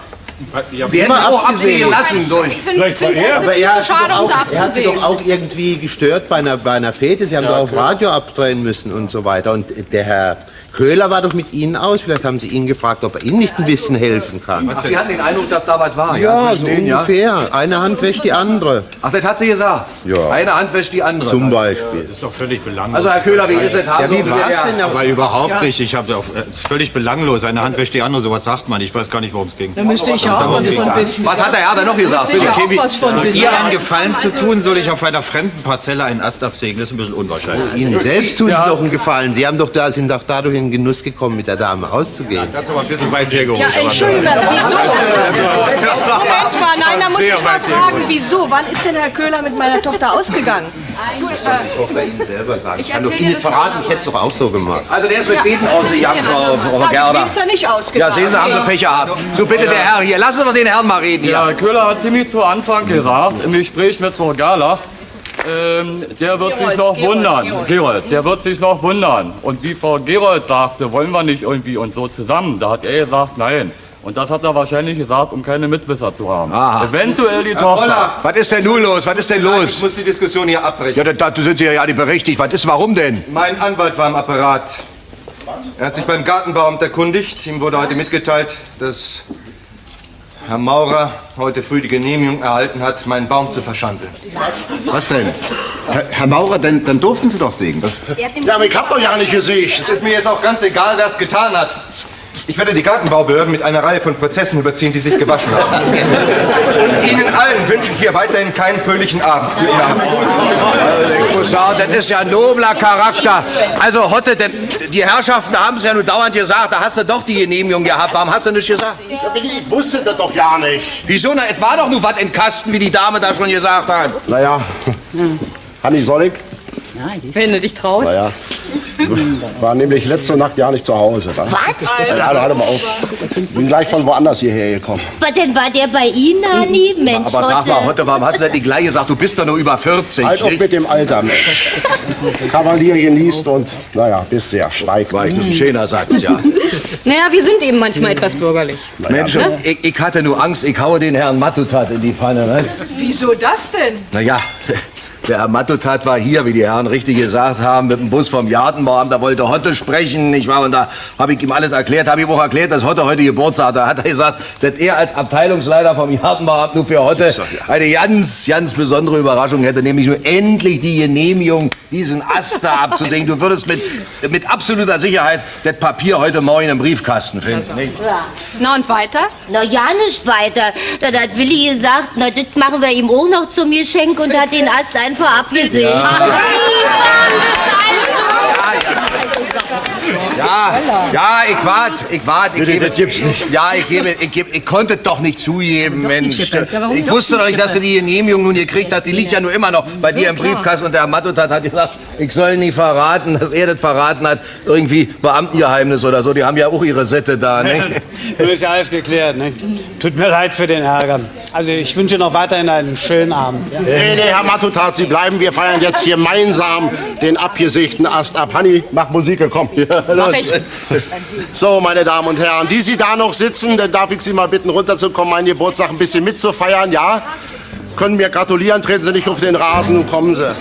Sie hätten
Immer
auch absehen lassen durch.
ich finde find Äste
Aber
viel
er
zu schade, um sie
auch, er hat sie
abzusehen.
doch auch irgendwie gestört bei einer, bei einer Fete. Sie haben doch auch Radio abdrehen müssen und so weiter. Und der Herr Köhler war doch mit Ihnen aus. Vielleicht haben Sie ihn gefragt, ob er Ihnen nicht ein bisschen helfen kann.
Ach, Sie hatten den Eindruck, dass da was war.
Ja,
Sie
so
verstehen, ja?
ungefähr. Eine Hand wäscht die andere.
Ach, das hat sie gesagt.
Ja.
Eine Hand wäscht die andere.
Zum Beispiel.
Das ist doch völlig belanglos.
Also, Herr Köhler, wie ist es?
Ja, wie war's
der-
denn?
Aber überhaupt nicht. Ich habe es ist völlig belanglos. Eine Hand wäscht die andere. Sowas sagt man. Ich weiß gar nicht, worum es ging.
Da müsste ich auch was von wissen.
Was hat der Herr denn noch gesagt?
Ich auch was von
Um
wissen.
ihr einen Gefallen zu tun, soll ich auf einer fremden Parzelle einen Ast absägen. Das ist ein bisschen unwahrscheinlich.
Ihnen selbst tun Sie doch einen Gefallen. Sie haben doch da, sind doch dadurch in den Genuss gekommen, mit der Dame auszugehen.
Das ist aber ein bisschen weit hergeholt.
Ja, Entschuldigung, wieso? Moment mal, nein, da muss ich mal fragen, wieso? Wann ist denn Herr Köhler mit meiner Tochter ausgegangen?
Du, äh,
Die Tochter Ihnen selber sagen.
Ich
Ich kann doch nicht
das
verraten, ich hätte es doch auch so gemacht.
Also, der ist mit Beten ausgegangen, Frau, Frau
Ah,
Gerda.
du bist ja nicht
Ja,
ausgegangen.
sehen Sie, haben Sie Pech gehabt. So, bitte, der Herr hier. Lassen Sie doch den Herrn mal reden.
Ja, Köhler hat ziemlich zu Anfang gesagt, im Gespräch mit Frau Gerlach, ähm, der wird sich
Gerold,
noch
Gerold,
wundern.
Gerold.
Gerold, der wird sich noch wundern. Und wie Frau Gerold sagte, wollen wir nicht irgendwie und so zusammen. Da hat er gesagt, nein. Und das hat er wahrscheinlich gesagt, um keine Mitwisser zu haben.
Aha.
Eventuell die Tochter.
Was ist denn nun los? Was ist denn
Ich
los?
muss die Diskussion hier abbrechen.
Ja, da, da sind Sie ja nicht berechtigt. Was ist, warum denn?
Mein Anwalt war im Apparat. Er hat sich beim Gartenbauamt erkundigt. Ihm wurde heute mitgeteilt, dass Herr Maurer heute früh die Genehmigung erhalten hat, meinen Baum zu verschandeln.
Was denn? Herr, Herr Maurer, dann, dann durften Sie doch sägen.
ja, aber ich hab doch ja nicht gesicht.
Es ist mir jetzt auch ganz egal, wer es getan hat. Ich werde die Gartenbaubehörden mit einer Reihe von Prozessen überziehen, die sich gewaschen haben. Und Ihnen allen wünsche ich hier weiterhin keinen fröhlichen Abend. Guten Abend.
Das ist ja ein nobler Charakter. Also, Hotte, denn die Herrschaften haben es ja nur dauernd gesagt, da hast du doch die Genehmigung gehabt. Warum hast du nicht gesagt?
Ich wusste das doch ja nicht.
Wieso? Na, es war doch nur was in Kasten, wie die Dame da schon gesagt hat.
Naja, Hanni, soll ich?
Wenn du dich traust.
Naja, war nämlich letzte Nacht ja nicht zu Hause. Was? Ja, da mal auf. Bin gleich von woanders hierher gekommen.
Was denn, war der bei Ihnen, Hanni? Mensch,
Aber sag mal,
Hotte.
Warum hast du denn nicht gleich gesagt? Du bist doch nur über 40.
Halt auf mit dem Alter, Mensch. Kavalier genießt und, naja, bist du ja steig.
Weiß, das ist ein schöner Satz, ja.
Naja, wir sind eben manchmal etwas bürgerlich.
Mensch, ich, ich hatte nur Angst, ich haue den Herrn Matutat in die Pfanne. Ne?
Wieso das denn?
Naja, der Herr Matutat war hier, wie die Herren richtig gesagt haben, mit dem Bus vom Jartenbauamt. Da wollte Hotte sprechen, nicht wahr? Und da habe ich ihm alles erklärt, habe ihm auch erklärt, dass Hotte heute Geburtstag hat. Da hat er gesagt, dass er als Abteilungsleiter vom Jartenbauamt nur für Hotte eine ganz, ganz besondere Überraschung hätte, nämlich nur endlich die Genehmigung, diesen Ast da abzusägen. Du würdest mit, mit absoluter Sicherheit das Papier heute Morgen im Briefkasten finden. Nicht?
Na und weiter?
Na ja, nicht weiter. Da hat Willi gesagt, na, das machen wir ihm auch noch zum Geschenk und hat den Ast einfach abgesägt.
Ja.
Ach, Sie waren
Ja, ja, ich wart, ich wart, ich gebe, ja, ich gebe, ich gebe, ich konnte doch nicht zugeben, Mensch. Ich wusste doch nicht, dass du die Genehmigung nun gekriegt hast. Die liegt ja nur immer noch bei dir im Briefkasten. Und der Herr Matutat hat gesagt, ich soll nie verraten, dass er das verraten hat. Irgendwie Beamtengeheimnis oder so. Die haben ja auch ihre Sitte da, ne?
Nun ist ja alles geklärt. Ne? Tut mir leid für den Ärger. Also ich wünsche noch weiterhin einen schönen Abend. Ja?
Nee, nee, Herr Matutat, Sie bleiben. Wir feiern jetzt hier gemeinsam den abgesägten Ast ab. Hanni, mach Musik, komm.
Mach ich.
So, meine Damen und Herren, die Sie da noch sitzen, dann darf ich Sie mal bitten, runterzukommen, meinen Geburtstag ein bisschen mitzufeiern, ja? Können mir gratulieren, treten Sie nicht auf den Rasen, nun kommen Sie.